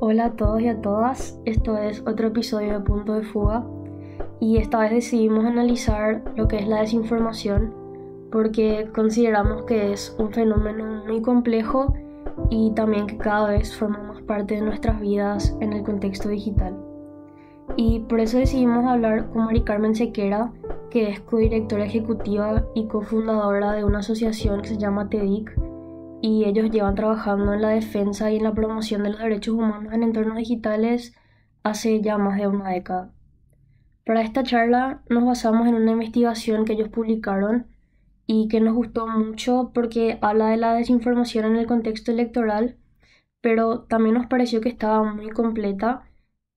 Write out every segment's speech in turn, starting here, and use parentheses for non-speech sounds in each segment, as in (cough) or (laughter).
Hola a todos y a todas, esto es otro episodio de Punto de Fuga y esta vez decidimos analizar lo que es la desinformación porque consideramos que es un fenómeno muy complejo y también que cada vez forma más parte de nuestras vidas en el contexto digital. Y por eso decidimos hablar con Mari Carmen Sequera, que es codirectora ejecutiva y cofundadora de una asociación que se llama TEDIC, y ellos llevan trabajando en la defensa y en la promoción de los derechos humanos en entornos digitales hace ya más de una década. Para esta charla nos basamos en una investigación que ellos publicaron y que nos gustó mucho porque habla de la desinformación en el contexto electoral, pero también nos pareció que estaba muy completa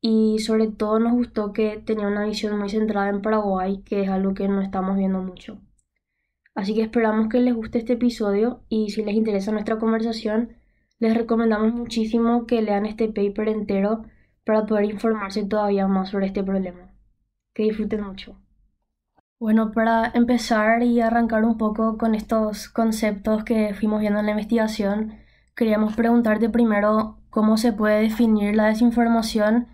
y sobre todo nos gustó que tenía una visión muy centrada en Paraguay, que es algo que no estamos viendo mucho. Así que esperamos que les guste este episodio y si les interesa nuestra conversación, les recomendamos muchísimo que lean este paper entero para poder informarse todavía más sobre este problema. Que disfruten mucho. Bueno, para empezar y arrancar un poco con estos conceptos que fuimos viendo en la investigación, queríamos preguntarte primero cómo se puede definir la desinformación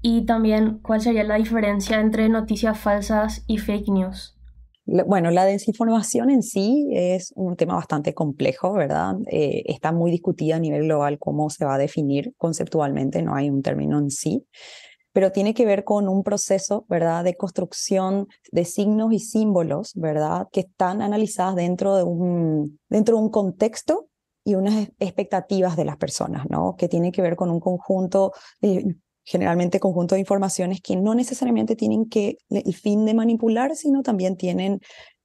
y también cuál sería la diferencia entre noticias falsas y fake news. Bueno, la desinformación en sí es un tema bastante complejo, ¿verdad? Eh, está muy discutida a nivel global cómo se va a definir conceptualmente, no hay un término en sí, pero tiene que ver con un proceso, ¿verdad?, de construcción de signos y símbolos, ¿verdad?, que están analizadas dentro de un, dentro de un contexto y unas expectativas de las personas, ¿no? Que tiene que ver con un conjunto de generalmente conjunto de informaciones que no necesariamente tienen que el fin de manipular, sino también tienen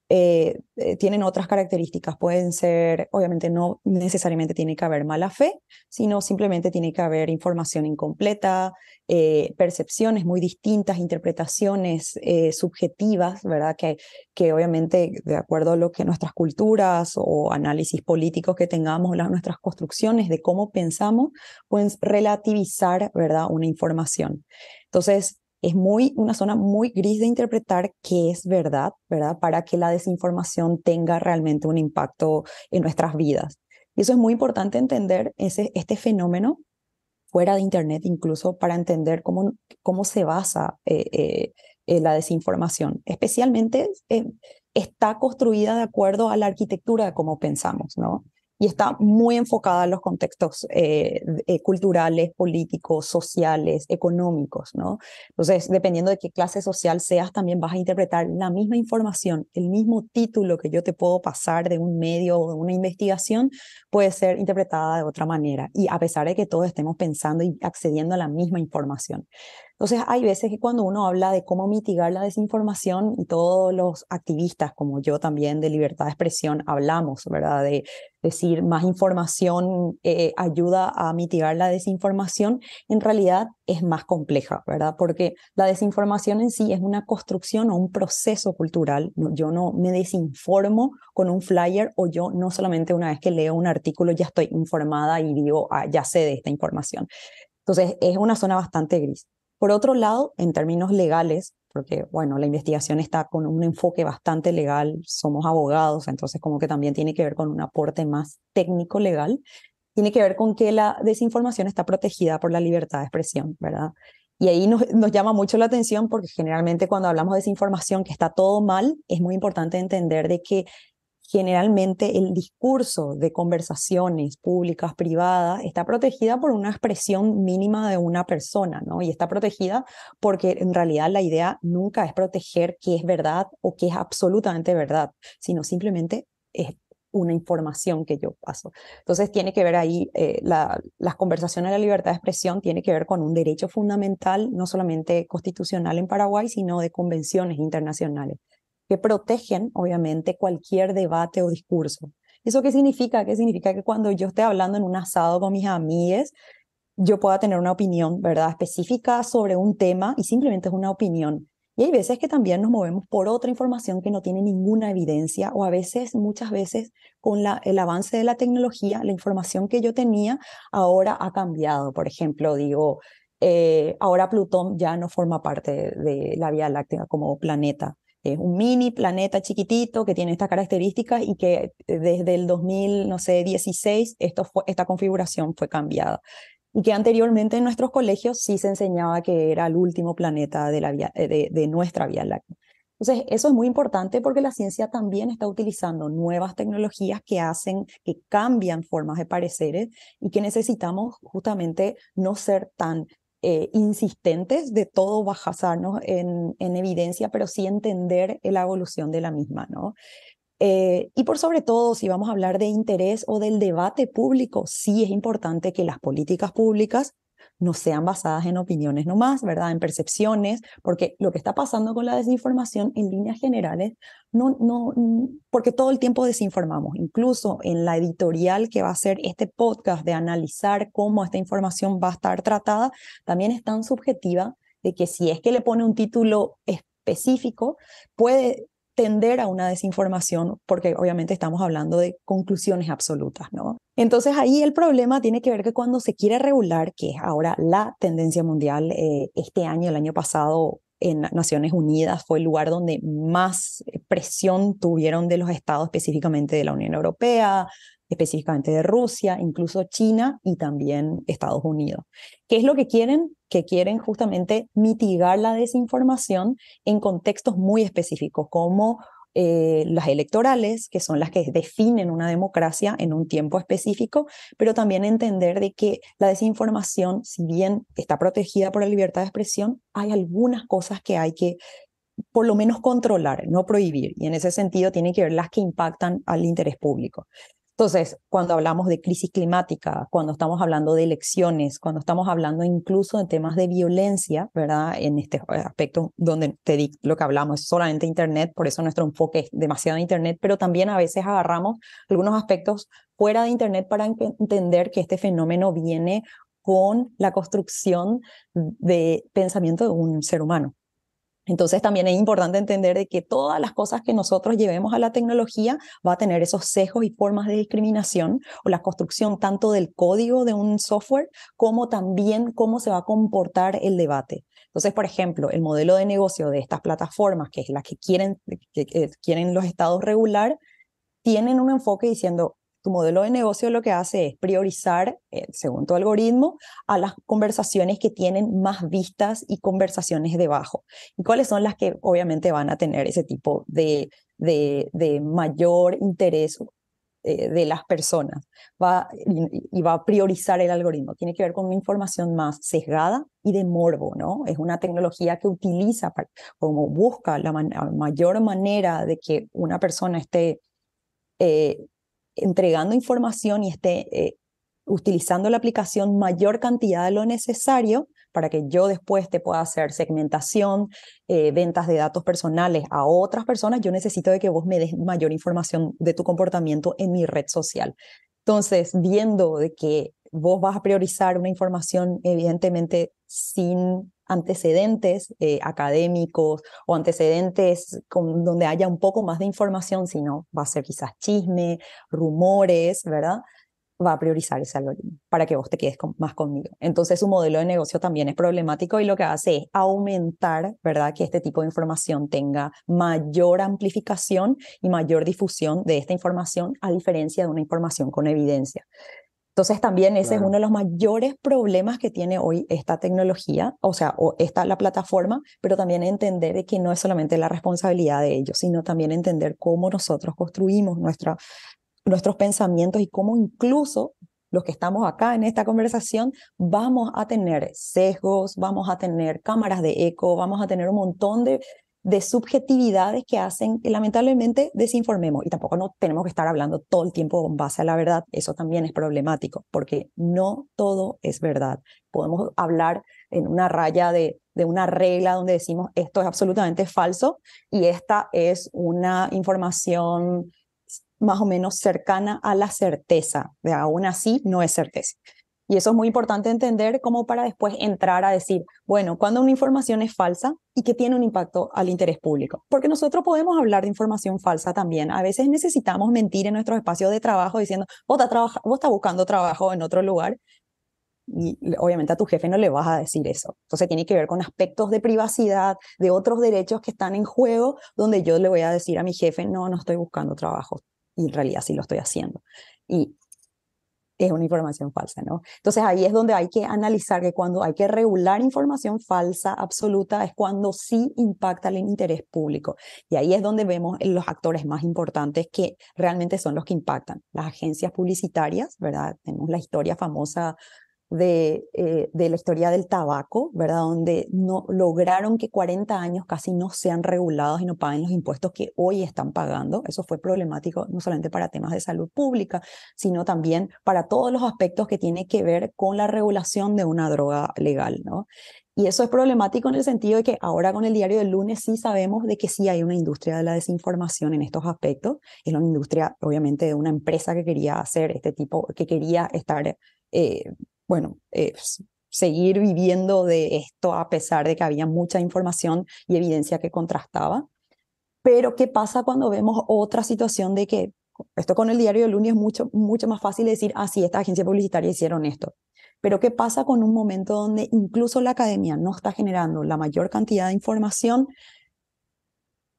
eh, eh, tienen otras características. Pueden ser, obviamente no necesariamente tiene que haber mala fe, sino simplemente tiene que haber información incompleta, eh, percepciones muy distintas, interpretaciones subjetivas, ¿verdad? Que, que obviamente de acuerdo a lo que nuestras culturas o análisis políticos que tengamos, las, nuestras construcciones de cómo pensamos, pueden relativizar, ¿verdad? Una información. Entonces, es muy, una zona muy gris de interpretar qué es verdad, ¿verdad? Para que la desinformación tenga realmente un impacto en nuestras vidas. Y eso es muy importante entender ese, este fenómeno fuera de Internet, incluso para entender cómo, cómo se basa eh, eh, la desinformación. Especialmente eh, está construida de acuerdo a la arquitectura de cómo pensamos, ¿no? Y está muy enfocada en los contextos eh, eh, culturales, políticos, sociales, económicos, ¿no? Entonces, dependiendo de qué clase social seas, también vas a interpretar la misma información, el mismo título que yo te puedo pasar de un medio o de una investigación, puede ser interpretada de otra manera, y a pesar de que todos estemos pensando y accediendo a la misma información. Entonces, hay veces que cuando uno habla de cómo mitigar la desinformación y todos los activistas, como yo también de libertad de expresión, hablamos, ¿verdad? De decir más información eh, ayuda a mitigar la desinformación, en realidad es más compleja, ¿verdad? Porque la desinformación en sí es una construcción o un proceso cultural. Yo no me desinformo con un flyer o yo no solamente una vez que leo un artículo ya estoy informada y digo, ah, ya sé de esta información. Entonces, es una zona bastante gris. Por otro lado, en términos legales, porque bueno, la investigación está con un enfoque bastante legal, somos abogados, entonces como que también tiene que ver con un aporte más técnico legal, tiene que ver con que la desinformación está protegida por la libertad de expresión, ¿verdad? Y ahí nos, llama mucho la atención porque generalmente cuando hablamos de desinformación, que está todo mal, es muy importante entender de que generalmente el discurso de conversaciones públicas, privadas, está protegida por una expresión mínima de una persona, ¿no? Y está protegida porque en realidad la idea nunca es proteger qué es verdad o qué es absolutamente verdad, sino simplemente es una información que yo paso. Entonces tiene que ver ahí, eh, la, las conversaciones de la libertad de expresión tiene que ver con un derecho fundamental, no solamente constitucional en Paraguay, sino de convenciones internacionales que protegen, obviamente, cualquier debate o discurso. ¿Eso qué significa? ¿Qué significa que cuando yo esté hablando en un asado con mis amigas, yo pueda tener una opinión, ¿verdad? Específica sobre un tema y simplemente es una opinión. Y hay veces que también nos movemos por otra información que no tiene ninguna evidencia o a veces, muchas veces, con el avance de la tecnología, la información que yo tenía ahora ha cambiado. Por ejemplo, digo, eh, ahora Plutón ya no forma parte de la Vía Láctea como planeta. Es un mini planeta chiquitito que tiene estas características y que desde el 2016 esto esta configuración fue cambiada. y que anteriormente en nuestros colegios sí se enseñaba que era el último planeta de, la de, de nuestra Vía Láctea. Entonces, eso es muy importante porque la ciencia también está utilizando nuevas tecnologías que hacen, que cambian formas de pareceres y que necesitamos justamente no ser tan eh, insistentes de todo basarnos en, en evidencia, pero sí entender la evolución de la misma, ¿no? Eh, y por sobre todo, si vamos a hablar de interés o del debate público, sí es importante que las políticas públicas no sean basadas en opiniones nomás, ¿verdad? En percepciones, porque lo que está pasando con la desinformación en líneas generales, no, no, porque todo el tiempo desinformamos, incluso en la editorial que va a ser este podcast de analizar cómo esta información va a estar tratada, también es tan subjetiva de que si es que le pone un título específico, puede tender a una desinformación porque obviamente estamos hablando de conclusiones absolutas, ¿no? Entonces ahí el problema tiene que ver que cuando se quiere regular, que es ahora la tendencia mundial, eh, este año, el año pasado, en Naciones Unidas fue el lugar donde más presión tuvieron de los estados, específicamente de la Unión Europea, específicamente de Rusia, incluso China y también Estados Unidos. ¿Qué es lo que quieren? Que quieren justamente mitigar la desinformación en contextos muy específicos, como eh, las electorales, que son las que definen una democracia en un tiempo específico, pero también entender de que la desinformación, si bien está protegida por la libertad de expresión, hay algunas cosas que hay que por lo menos controlar, no prohibir. Y en ese sentido tiene que ver las que impactan al interés público. Entonces, cuando hablamos de crisis climática, cuando estamos hablando de elecciones, cuando estamos hablando incluso de temas de violencia, ¿verdad? En este aspecto donde te di lo que hablamos es solamente Internet, por eso nuestro enfoque es demasiado Internet, pero también a veces agarramos algunos aspectos fuera de Internet para entender que este fenómeno viene con la construcción de pensamiento de un ser humano. Entonces también es importante entender de que todas las cosas que nosotros llevemos a la tecnología va a tener esos sesgos y formas de discriminación o la construcción tanto del código de un software como también cómo se va a comportar el debate. Entonces, por ejemplo, el modelo de negocio de estas plataformas, que es la que quieren, que quieren los estados regular, tienen un enfoque diciendo, tu modelo de negocio lo que hace es priorizar, eh, según tu algoritmo, a las conversaciones que tienen más vistas y conversaciones debajo. ¿Y cuáles son las que obviamente van a tener ese tipo de, de, mayor interés eh, de las personas? Va, y, va a priorizar el algoritmo. Tiene que ver con una información más sesgada y de morbo, ¿no? Es una tecnología que utiliza, como busca la, mayor manera de que una persona esté... Eh, entregando información y esté eh, utilizando la aplicación mayor cantidad de lo necesario para que yo después te pueda hacer segmentación, eh, ventas de datos personales a otras personas, yo necesito de que vos me des mayor información de tu comportamiento en mi red social. Entonces, viendo de que vos vas a priorizar una información evidentemente sin antecedentes eh, académicos o antecedentes con, donde haya un poco más de información, sino va a ser quizás chisme, rumores, ¿verdad? Va a priorizar ese algoritmo para que vos te quedes más conmigo. Entonces su modelo de negocio también es problemático y lo que hace es aumentar, ¿verdad? Que este tipo de información tenga mayor amplificación y mayor difusión de esta información a diferencia de una información con evidencia. Entonces también ese es uno de los mayores problemas que tiene hoy esta tecnología, o sea, o esta la plataforma, pero también entender que no es solamente la responsabilidad de ellos, sino también entender cómo nosotros construimos nuestra, nuestros pensamientos y cómo incluso los que estamos acá en esta conversación vamos a tener sesgos, vamos a tener cámaras de eco, vamos a tener un montón de de subjetividades que hacen que lamentablemente desinformemos. Y tampoco no tenemos que estar hablando todo el tiempo en base a la verdad. Eso también es problemático, porque no todo es verdad. Podemos hablar en una raya de, de una regla donde decimos esto es absolutamente falso y esta es una información más o menos cercana a la certeza. De aún así, no es certeza. Y eso es muy importante entender como para después entrar a decir, bueno, cuando una información es falsa y que tiene un impacto al interés público. Porque nosotros podemos hablar de información falsa también. A veces necesitamos mentir en nuestros espacios de trabajo diciendo, vos estás, vos estás buscando trabajo en otro lugar. Y obviamente a tu jefe no le vas a decir eso. Entonces tiene que ver con aspectos de privacidad, de otros derechos que están en juego, donde yo le voy a decir a mi jefe, no, no estoy buscando trabajo. Y en realidad sí lo estoy haciendo. Y es una información falsa, ¿no? Entonces ahí es donde hay que analizar que cuando hay que regular información falsa absoluta es cuando sí impacta el interés público. Y ahí es donde vemos los actores más importantes que realmente son los que impactan. Las agencias publicitarias, ¿verdad? Tenemos la historia famosa de, eh, de, la historia del tabaco, ¿verdad? Donde no, lograron que 40 años casi no sean regulados y no paguen los impuestos que hoy están pagando. Eso fue problemático no solamente para temas de salud pública, sino también para todos los aspectos que tienen que ver con la regulación de una droga legal, ¿no? Y eso es problemático en el sentido de que ahora con el diario del lunes sí sabemos de que sí hay una industria de la desinformación en estos aspectos. Es una industria, obviamente, de una empresa que quería hacer este tipo, que quería estar eh, bueno, eh, seguir viviendo de esto a pesar de que había mucha información y evidencia que contrastaba. Pero ¿qué pasa cuando vemos otra situación de que esto con el diario de lunes es mucho, mucho más fácil decir, ah, sí, esta agencia publicitaria hicieron esto. Pero ¿qué pasa con un momento donde incluso la academia no está generando la mayor cantidad de información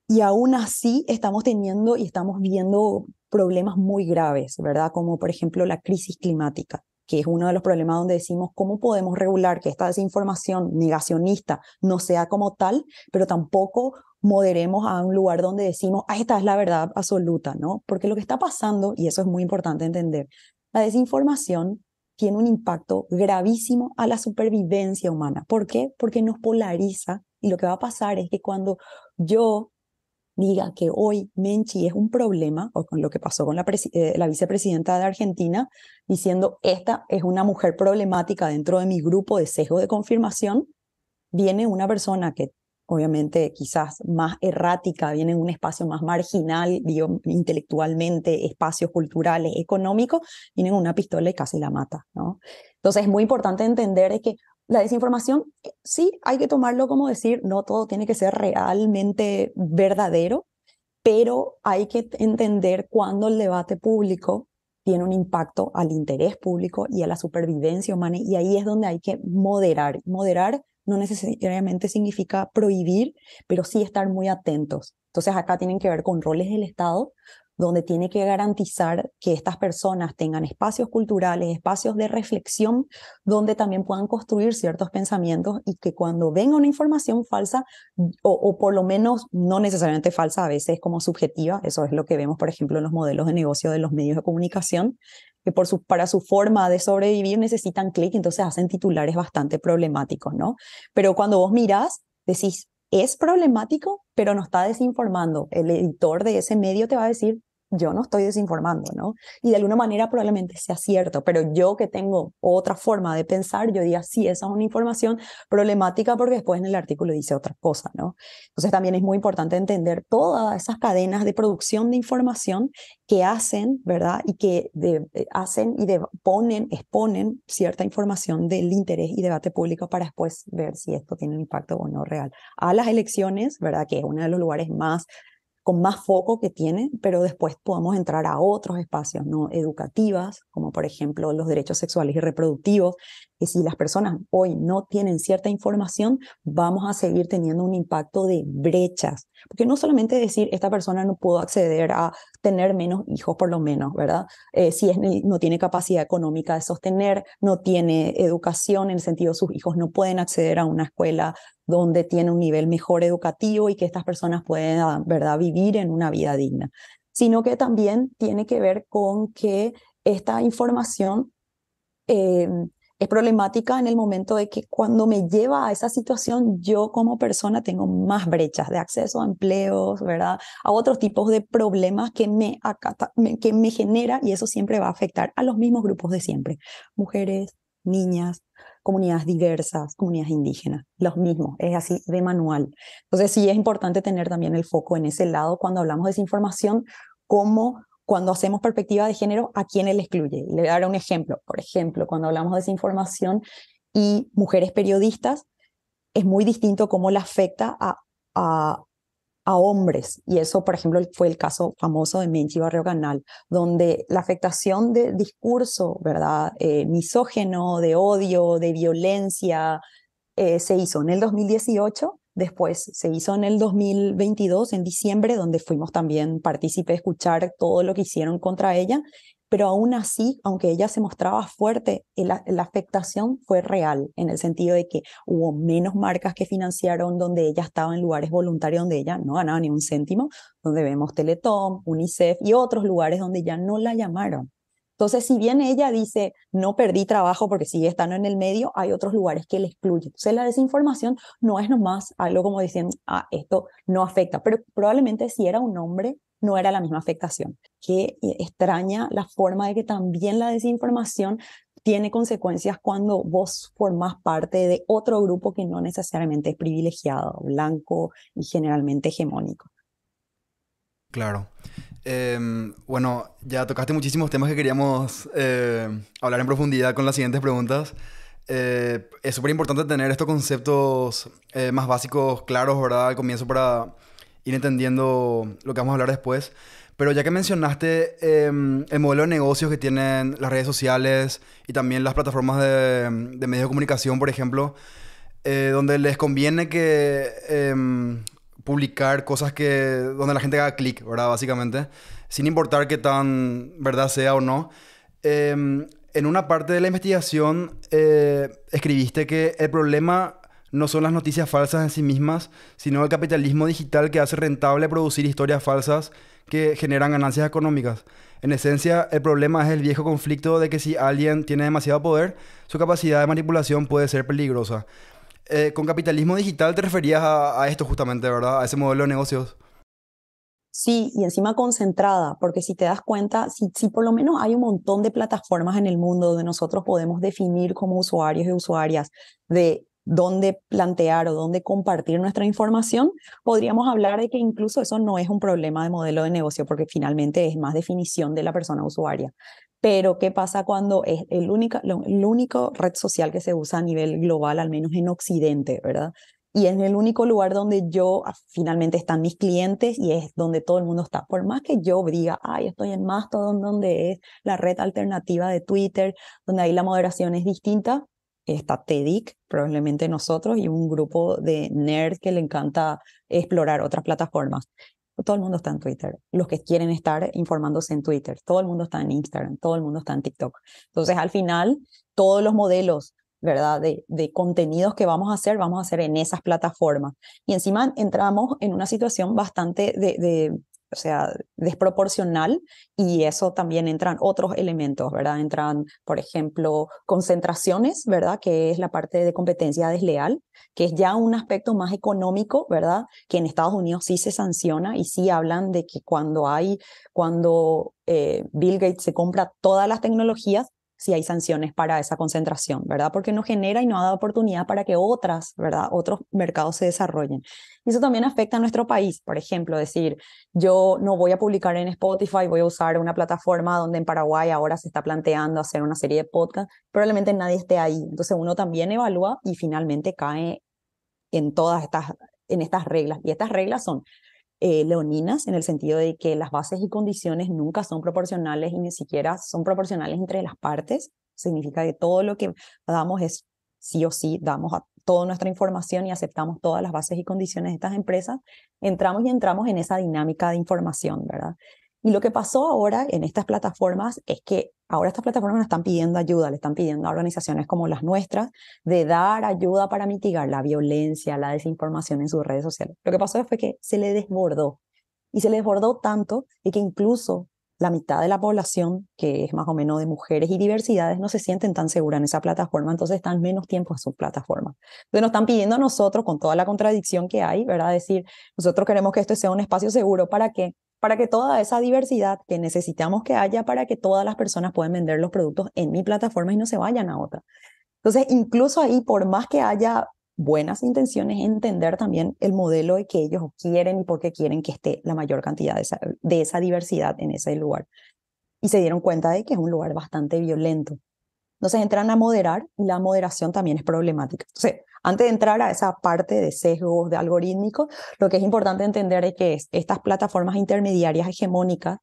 y aún así estamos teniendo y estamos viendo problemas muy graves, ¿verdad? Como por ejemplo la crisis climática que es uno de los problemas donde decimos cómo podemos regular que esta desinformación negacionista no sea como tal, pero tampoco moderemos a un lugar donde decimos, ah, esta es la verdad absoluta, ¿no? Porque lo que está pasando, y eso es muy importante entender, la desinformación tiene un impacto gravísimo a la supervivencia humana. ¿Por qué? Porque nos polariza y lo que va a pasar es que cuando yo diga que hoy Menchi es un problema, o con lo que pasó con la, eh, la, vicepresidenta de Argentina, diciendo, esta es una mujer problemática dentro de mi grupo de sesgo de confirmación, viene una persona que obviamente quizás más errática, viene en un espacio más marginal, digo, intelectualmente, espacios culturales, económicos, viene en una pistola y casi la mata, ¿no? Entonces es muy importante entender que la desinformación, eh, sí, hay que tomarlo como decir, no todo tiene que ser realmente verdadero, pero hay que entender cuándo el debate público tiene un impacto al interés público y a la supervivencia humana, y ahí es donde hay que moderar. Moderar no necesariamente significa prohibir, pero sí estar muy atentos. Entonces acá tienen que ver con roles del Estado, donde tiene que garantizar que estas personas tengan espacios culturales, espacios de reflexión, donde también puedan construir ciertos pensamientos y que cuando venga una información falsa, o, por lo menos no necesariamente falsa, a veces como subjetiva, eso es lo que vemos, por ejemplo, en los modelos de negocio de los medios de comunicación, que por su, para su forma de sobrevivir necesitan clic, entonces hacen titulares bastante problemáticos, ¿no? Pero cuando vos mirás, decís, es problemático, pero no está desinformando. El editor de ese medio te va a decir, yo no estoy desinformando, ¿no? Y de alguna manera probablemente sea cierto, pero yo que tengo otra forma de pensar, yo diría, sí, esa es una información problemática porque después en el artículo dice otra cosa, ¿no? Entonces también es muy importante entender todas esas cadenas de producción de información que hacen, ¿verdad? Y que eh, hacen y ponen, exponen cierta información del interés y debate público para después ver si esto tiene un impacto o no real. A las elecciones, ¿verdad? Que es uno de los lugares más con más foco que tiene, pero después podemos entrar a otros espacios no educativas, como por ejemplo los derechos sexuales y reproductivos, que si las personas hoy no tienen cierta información, vamos a seguir teniendo un impacto de brechas, porque no solamente decir esta persona no pudo acceder a tener menos hijos por lo menos, ¿verdad? Eh, si es, no tiene capacidad económica de sostener, no tiene educación, en el sentido sus hijos no pueden acceder a una escuela donde tiene un nivel mejor educativo y que estas personas puedan, ¿verdad?, vivir en una vida digna, sino que también tiene que ver con que esta información eh, es problemática en el momento de que cuando me lleva a esa situación, yo como persona tengo más brechas de acceso a empleos, ¿verdad? A otros tipos de problemas que me, que me genera y eso siempre va a afectar a los mismos grupos de siempre, mujeres, niñas, comunidades diversas, comunidades indígenas, los mismos, es así de manual. Entonces sí es importante tener también el foco en ese lado cuando hablamos de desinformación, como cuando hacemos perspectiva de género, a quién él excluye. Le voy a dar un ejemplo. Por ejemplo, cuando hablamos de desinformación y mujeres periodistas, es muy distinto cómo le afecta a, a, a hombres. Y eso, por ejemplo, fue el caso famoso de Menchi Barrio Canal, donde la afectación de discurso, ¿verdad? Eh, misógeno, de odio, de violencia, eh, se hizo en el 2018. Después se hizo en el 2022, en diciembre, donde fuimos también partícipes de escuchar todo lo que hicieron contra ella. pero aún así, aunque ella se mostraba fuerte, la, la, afectación fue real, en el sentido de que hubo menos marcas que financiaron donde ella estaba en lugares voluntarios donde ella no ganaba ni un céntimo, donde vemos Teletón, UNICEF y otros lugares donde ya no la llamaron. Entonces, si bien ella dice, no perdí trabajo porque sigue estando en el medio, hay otros lugares que le excluyen. Entonces, la desinformación no es nomás algo como diciendo, ah, esto no afecta, pero probablemente si era un hombre, no era la misma afectación. Qué extraña la forma de que también la desinformación tiene consecuencias cuando vos formás parte de otro grupo que no necesariamente es privilegiado, blanco y generalmente hegemónico. Claro. Em, bueno, ya tocaste muchísimos temas que queríamos eh, hablar en profundidad con las siguientes preguntas. Eh, es súper importante tener estos conceptos eh, más básicos claros, ¿verdad? Al comienzo para ir entendiendo lo que vamos a hablar después. Pero ya que mencionaste em, el modelo de negocios que tienen las redes sociales y también las plataformas de, de medios de comunicación, por ejemplo, donde les conviene que em, publicar cosas que donde la gente haga clic, ¿verdad? Básicamente, sin importar qué tan verdad sea o no. Em, en una parte de la investigación eh, escribiste que el problema no son las noticias falsas en sí mismas, sino el capitalismo digital que hace rentable producir historias falsas que generan ganancias económicas. En esencia, el problema es el viejo conflicto de que si alguien tiene demasiado poder, su capacidad de manipulación puede ser peligrosa. Eh, con capitalismo digital te referías a, esto justamente, ¿verdad? A ese modelo de negocios. Sí, y encima concentrada, porque si te das cuenta, si, si, por lo menos hay un montón de plataformas en el mundo donde nosotros podemos definir como usuarios y usuarias de dónde plantear o dónde compartir nuestra información, podríamos hablar de que incluso eso no es un problema de modelo de negocio, porque finalmente es más definición de la persona usuaria. Pero, ¿qué pasa cuando es el único, el único red social que se usa a nivel global, al menos en Occidente, ¿verdad? Y es el único lugar donde yo, ah, finalmente están mis clientes y es donde todo el mundo está. Por más que yo diga, ay, estoy en Mastodon, donde es la red alternativa de Twitter, donde ahí la moderación es distinta, está TEDIC, probablemente nosotros, y un grupo de nerds que le encanta explorar otras plataformas todo el mundo está en Twitter. Los que quieren estar informándose en Twitter, todo el mundo está en Instagram, todo el mundo está en TikTok. Entonces, al final, todos los modelos, ¿verdad? De, de contenidos que vamos a hacer, vamos a hacer en esas plataformas. Y encima entramos en una situación bastante de, de o sea, desproporcional y eso también entran otros elementos, ¿verdad? Entran, por ejemplo, concentraciones, ¿verdad? Que es la parte de competencia desleal, que es ya un aspecto más económico, ¿verdad? Que en Estados Unidos sí se sanciona y sí hablan de que cuando hay, cuando eh, Bill Gates se compra todas las tecnologías, si hay sanciones para esa concentración, ¿verdad? Porque no genera y no da oportunidad para que otras, ¿verdad? Otros mercados se desarrollen. Y eso también afecta a nuestro país, por ejemplo, decir, yo no voy a publicar en Spotify, voy a usar una plataforma donde en Paraguay ahora se está planteando hacer una serie de podcasts, probablemente nadie esté ahí. Entonces uno también evalúa y finalmente cae en todas estas, en estas reglas. Y estas reglas son eh, leoninas en el sentido de que las bases y condiciones nunca son proporcionales y ni siquiera son proporcionales entre las partes. Significa que todo lo que damos es sí o sí, damos a toda nuestra información y aceptamos todas las bases y condiciones de estas empresas, entramos y entramos en esa dinámica de información, ¿verdad? Y lo que pasó ahora en estas plataformas es que ahora estas plataformas nos están pidiendo ayuda, le están pidiendo a organizaciones como las nuestras de dar ayuda para mitigar la violencia, la desinformación en sus redes sociales. Lo que pasó fue que se le desbordó y se le desbordó tanto y que incluso la mitad de la población, que es más o menos de mujeres y diversidades, no se sienten tan seguras en esa plataforma, entonces están menos tiempo en su plataforma. Entonces nos están pidiendo a nosotros, con toda la contradicción que hay, ¿verdad? Decir, nosotros queremos que esto sea un espacio seguro para que para que toda esa diversidad que necesitamos que haya para que todas las personas puedan vender los productos en mi plataforma y no se vayan a otra. Entonces, incluso ahí, por más que haya buenas intenciones, entender también el modelo de que ellos quieren y por qué quieren que esté la mayor cantidad de esa, de esa diversidad en ese lugar. Y se dieron cuenta de que es un lugar bastante violento. Entonces entran a moderar y la moderación también es problemática. Entonces, antes de entrar a esa parte de sesgos, de algorítmicos, lo que es importante entender es que estas plataformas intermediarias hegemónicas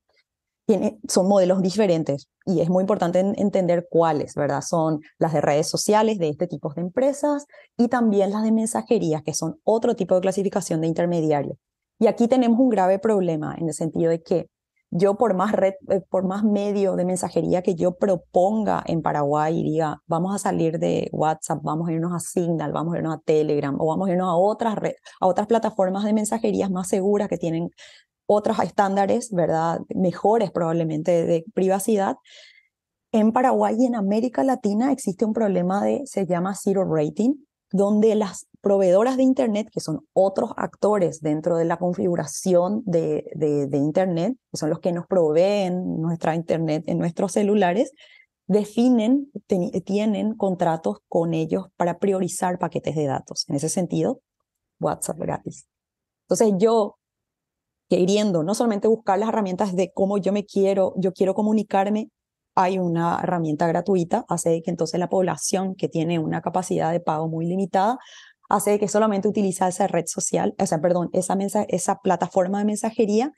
son modelos diferentes y es muy importante entender cuáles, ¿verdad? Son las de redes sociales de este tipo de empresas y también las de mensajerías, que son otro tipo de clasificación de intermediarios. Y aquí tenemos un grave problema en el sentido de que yo por más red, eh, por más medio de mensajería que yo proponga en Paraguay y diga, vamos a salir de WhatsApp, vamos a irnos a Signal, vamos a irnos a Telegram o vamos a irnos a otras red, a otras plataformas de mensajerías más seguras que tienen otros estándares, ¿verdad? Mejores probablemente de privacidad. En Paraguay y en América Latina existe un problema de, se llama zero rating, donde las proveedoras de Internet, que son otros actores dentro de la configuración de, de, Internet, que son los que nos proveen nuestra Internet en nuestros celulares, definen, tienen contratos con ellos para priorizar paquetes de datos. En ese sentido, WhatsApp gratis. Entonces yo queriendo no solamente buscar las herramientas de cómo yo me quiero, yo quiero comunicarme, hay una herramienta gratuita, hace que entonces la población que tiene una capacidad de pago muy limitada, hace que solamente utiliza esa red social, o sea, perdón, esa, esa plataforma de mensajería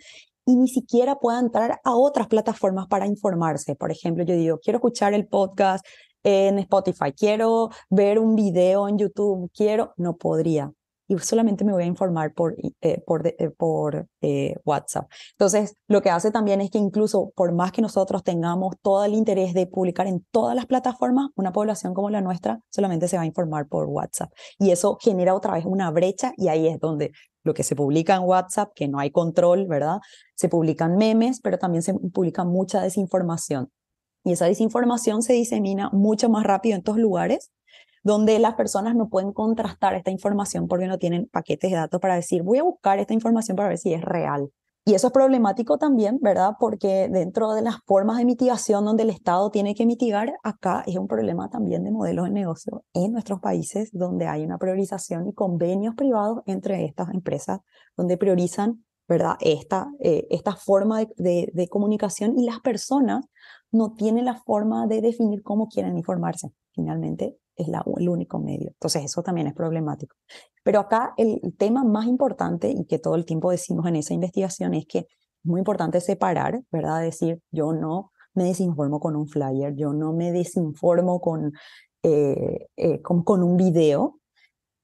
y ni siquiera pueda entrar a otras plataformas para informarse. Por ejemplo, yo digo, quiero escuchar el podcast en Spotify, quiero ver un video en YouTube, quiero, no podría y solamente me voy a informar por, eh, por, eh, por eh, WhatsApp. Entonces, lo que hace también es que incluso por más que nosotros tengamos todo el interés de publicar en todas las plataformas, una población como la nuestra solamente se va a informar por WhatsApp. Y eso genera otra vez una brecha y ahí es donde lo que se publica en WhatsApp, que no hay control, ¿verdad? Se publican memes, pero también se publica mucha desinformación. Y esa desinformación se disemina mucho más rápido en estos lugares donde las personas no pueden contrastar esta información porque no tienen paquetes de datos para decir, voy a buscar esta información para ver si es real. Y eso es problemático también, ¿verdad? Porque dentro de las formas de mitigación donde el Estado tiene que mitigar, acá es un problema también de modelos de negocio en nuestros países donde hay una priorización y convenios privados entre estas empresas donde priorizan, ¿verdad? Esta, eh, esta forma de, de comunicación y las personas no tienen la forma de definir cómo quieren informarse. Finalmente, es el único medio. Entonces eso también es problemático. Pero acá el, tema más importante y que todo el tiempo decimos en esa investigación es que es muy importante separar, ¿verdad? Decir, yo no me desinformo con un flyer, yo no me desinformo con, eh, eh, con, con, un video.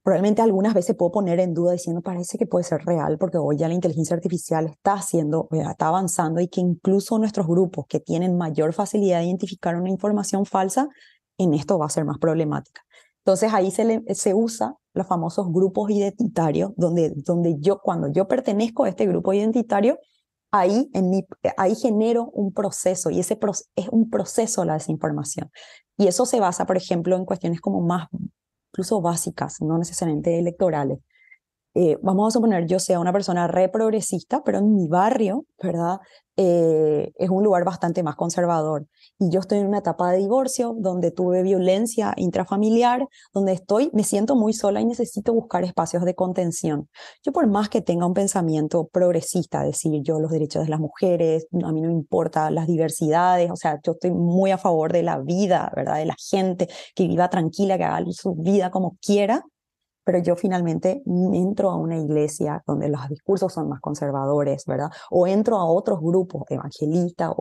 Probablemente algunas veces puedo poner en duda diciendo, parece que puede ser real, porque hoy ya la inteligencia artificial está haciendo, está avanzando y que incluso nuestros grupos que tienen mayor facilidad de identificar una información falsa en esto va a ser más problemática. Entonces ahí se, se usa los famosos grupos identitarios, donde, donde yo, cuando yo pertenezco a este grupo identitario, ahí, en mi, ahí genero un proceso y ese es un proceso la desinformación. Y eso se basa, por ejemplo, en cuestiones como más, incluso básicas, no necesariamente electorales. Eh, vamos a suponer yo sea una persona re progresista, pero en mi barrio, ¿verdad? Eh, es un lugar bastante más conservador. Y yo estoy en una etapa de divorcio donde tuve violencia intrafamiliar, donde estoy, me siento muy sola y necesito buscar espacios de contención. Yo por más que tenga un pensamiento progresista, decir yo los derechos de las mujeres, a mí no me importa las diversidades, o sea, yo estoy muy a favor de la vida, ¿verdad? De la gente que viva tranquila, que haga su vida como quiera pero yo finalmente entro a una iglesia donde los discursos son más conservadores, ¿verdad? O entro a otros grupos, evangelistas,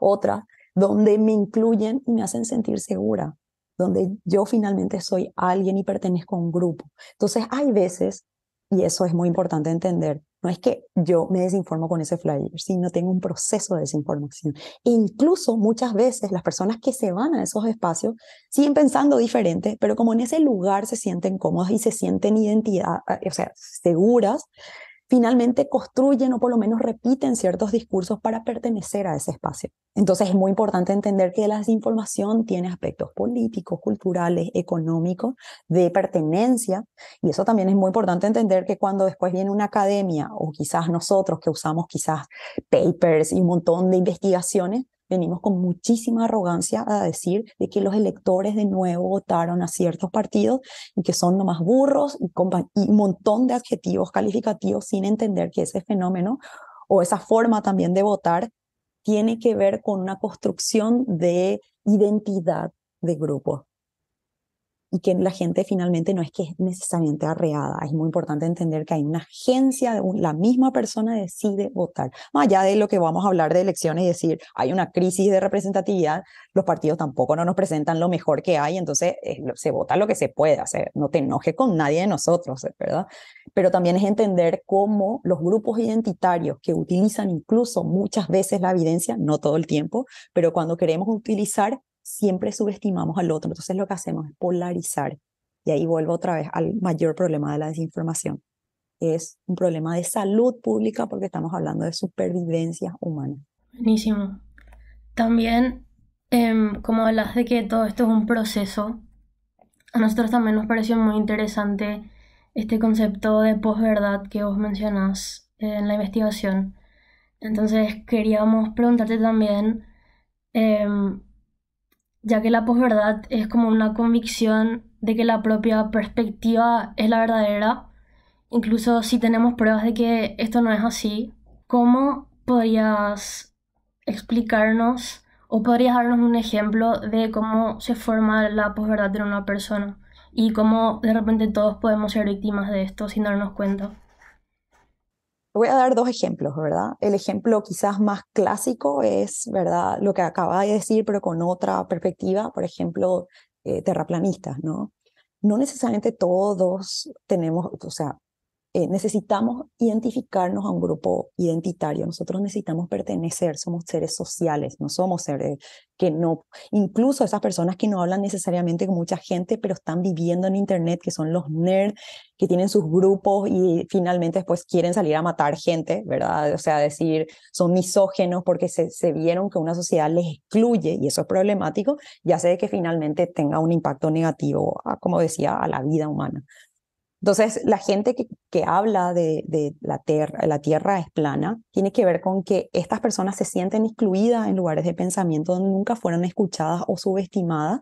otras, donde me incluyen y me hacen sentir segura, donde yo finalmente soy alguien y pertenezco a un grupo. Entonces hay veces, y eso es muy importante entender, no es que yo me desinformo con ese flyer, sino tengo un proceso de desinformación. E incluso muchas veces las personas que se van a esos espacios siguen pensando diferente, pero como en ese lugar se sienten cómodas y se sienten identidad, o sea, seguras, finalmente construyen o por lo menos repiten ciertos discursos para pertenecer a ese espacio. Entonces es muy importante entender que la desinformación tiene aspectos políticos, culturales, económicos, de pertenencia, y eso también es muy importante entender que cuando después viene una academia o quizás nosotros que usamos quizás papers y un montón de investigaciones, venimos con muchísima arrogancia a decir de que los electores de nuevo votaron a ciertos partidos y que son nomás burros y, y un montón de adjetivos calificativos sin entender que ese fenómeno o esa forma también de votar tiene que ver con una construcción de identidad de grupo. Y que la gente finalmente no es que es necesariamente arreada. Es muy importante entender que hay una agencia, la misma persona decide votar. Más allá de lo que vamos a hablar de elecciones y decir, hay una crisis de representatividad, los partidos tampoco no nos presentan lo mejor que hay, entonces eh, se vota lo que se puede hacer. No te enojes con nadie de nosotros, ¿verdad? Pero también es entender cómo los grupos identitarios que utilizan incluso muchas veces la evidencia, no todo el tiempo, pero cuando queremos utilizar siempre subestimamos al otro. Entonces lo que hacemos es polarizar. Y ahí vuelvo otra vez al mayor problema de la desinformación. Es un problema de salud pública porque estamos hablando de supervivencia humana. Buenísimo. También, em, como hablas de que todo esto es un proceso, a nosotros también nos pareció muy interesante este concepto de posverdad que vos mencionás en la investigación. Entonces queríamos preguntarte también em, ya que la posverdad es como una convicción de que la propia perspectiva es la verdadera, incluso si tenemos pruebas de que esto no es así, ¿cómo podrías explicarnos o podrías darnos un ejemplo de cómo se forma la posverdad de una persona y cómo de repente todos podemos ser víctimas de esto sin darnos cuenta? Voy a dar dos ejemplos, ¿verdad? El ejemplo quizás más clásico es, ¿verdad? Lo que acaba de decir, pero con otra perspectiva, por ejemplo, eh, terraplanistas, ¿no? No necesariamente todos tenemos, o sea, eh, necesitamos identificarnos a un grupo identitario, nosotros necesitamos pertenecer, somos seres sociales, no somos seres que no, incluso esas personas que no hablan necesariamente con mucha gente, pero están viviendo en Internet, que son los nerds, que tienen sus grupos y finalmente después quieren salir a matar gente, ¿verdad? O sea, decir, son misógenos porque se, se vieron que una sociedad les excluye y eso es problemático, ya sé que finalmente tenga un impacto negativo, como decía, a la vida humana. Entonces, la gente que, habla de, la, la tierra es plana tiene que ver con que estas personas se sienten excluidas en lugares de pensamiento donde nunca fueron escuchadas o subestimadas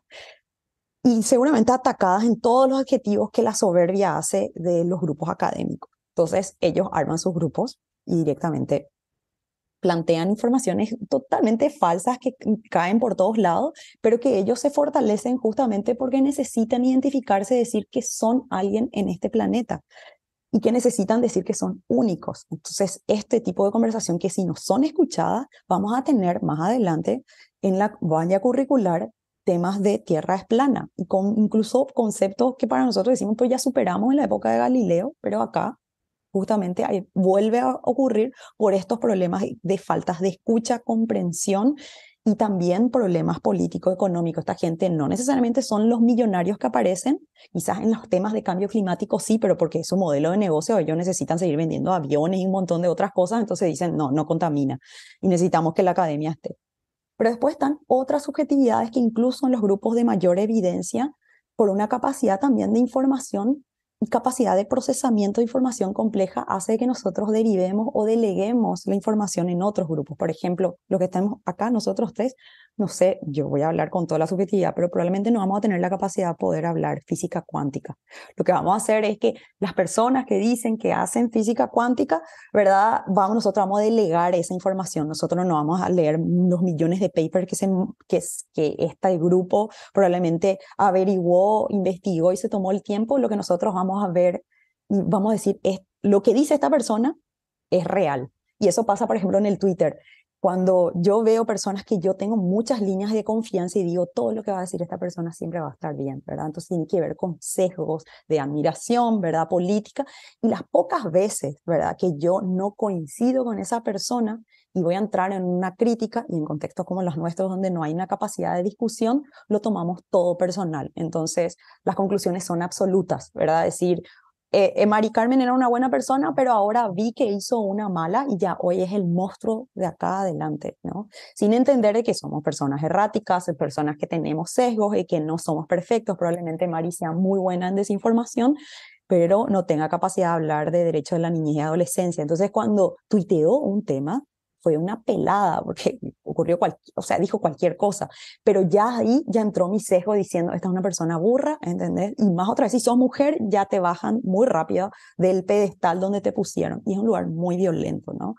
y seguramente atacadas en todos los adjetivos que la soberbia hace de los grupos académicos. Entonces, ellos arman sus grupos y directamente plantean informaciones totalmente falsas que caen por todos lados, pero que ellos se fortalecen justamente porque necesitan identificarse, decir que son alguien en este planeta y que necesitan decir que son únicos. Entonces, este tipo de conversación que si no son escuchadas, vamos a tener más adelante en la valla curricular temas de tierra es plana y con incluso conceptos que para nosotros decimos, pues ya superamos en la época de Galileo, pero acá justamente vuelve a ocurrir por estos problemas de faltas de escucha, comprensión y también problemas político-económicos. Esta gente no necesariamente son los millonarios que aparecen, quizás en los temas de cambio climático sí, pero porque es su modelo de negocio, ellos necesitan seguir vendiendo aviones y un montón de otras cosas, entonces dicen, no, no contamina y necesitamos que la academia esté. Pero después están otras subjetividades que incluso en los grupos de mayor evidencia, por una capacidad también de información, capacidad de procesamiento de información compleja hace que nosotros derivemos o deleguemos la información en otros grupos. Por ejemplo, lo que estamos acá, nosotros tres, no sé, yo voy a hablar con toda la subjetividad, pero probablemente no vamos a tener la capacidad de poder hablar física cuántica. Lo que vamos a hacer es que las personas que dicen que hacen física cuántica, ¿verdad? Vamos, nosotros vamos a delegar esa información. Nosotros no vamos a leer los millones de papers que, se, que, que este grupo probablemente averiguó, investigó y se tomó el tiempo. Lo que nosotros vamos a ver vamos a decir, es, lo que dice esta persona es real. Y eso pasa, por ejemplo, en el Twitter cuando yo veo personas que yo tengo muchas líneas de confianza y digo, todo lo que va a decir esta persona siempre va a estar bien, ¿verdad? Entonces tiene que ver con sesgos de admiración, ¿verdad? Política. Y las pocas veces, ¿verdad? Que yo no coincido con esa persona y voy a entrar en una crítica y en contextos como los nuestros donde no hay una capacidad de discusión, lo tomamos todo personal. Entonces las conclusiones son absolutas, ¿verdad? Decir, eh, eh, Mari Carmen era una buena persona, pero ahora vi que hizo una mala y ya hoy es el monstruo de acá adelante, ¿no? Sin entender de que somos personas erráticas, personas que tenemos sesgos y que no somos perfectos. Probablemente Mari sea muy buena en desinformación, pero no tenga capacidad de hablar de derechos de la niñez y adolescencia. Entonces, cuando tuiteó un tema, fue una pelada, porque (laughs) ocurrió cualquier, o sea, dijo cualquier cosa, pero ya ahí ya entró mi sesgo diciendo, esta es una persona burra, ¿entendés? Y más otra vez, si sos mujer, ya te bajan muy rápido del pedestal donde te pusieron, y es un lugar muy violento, ¿no?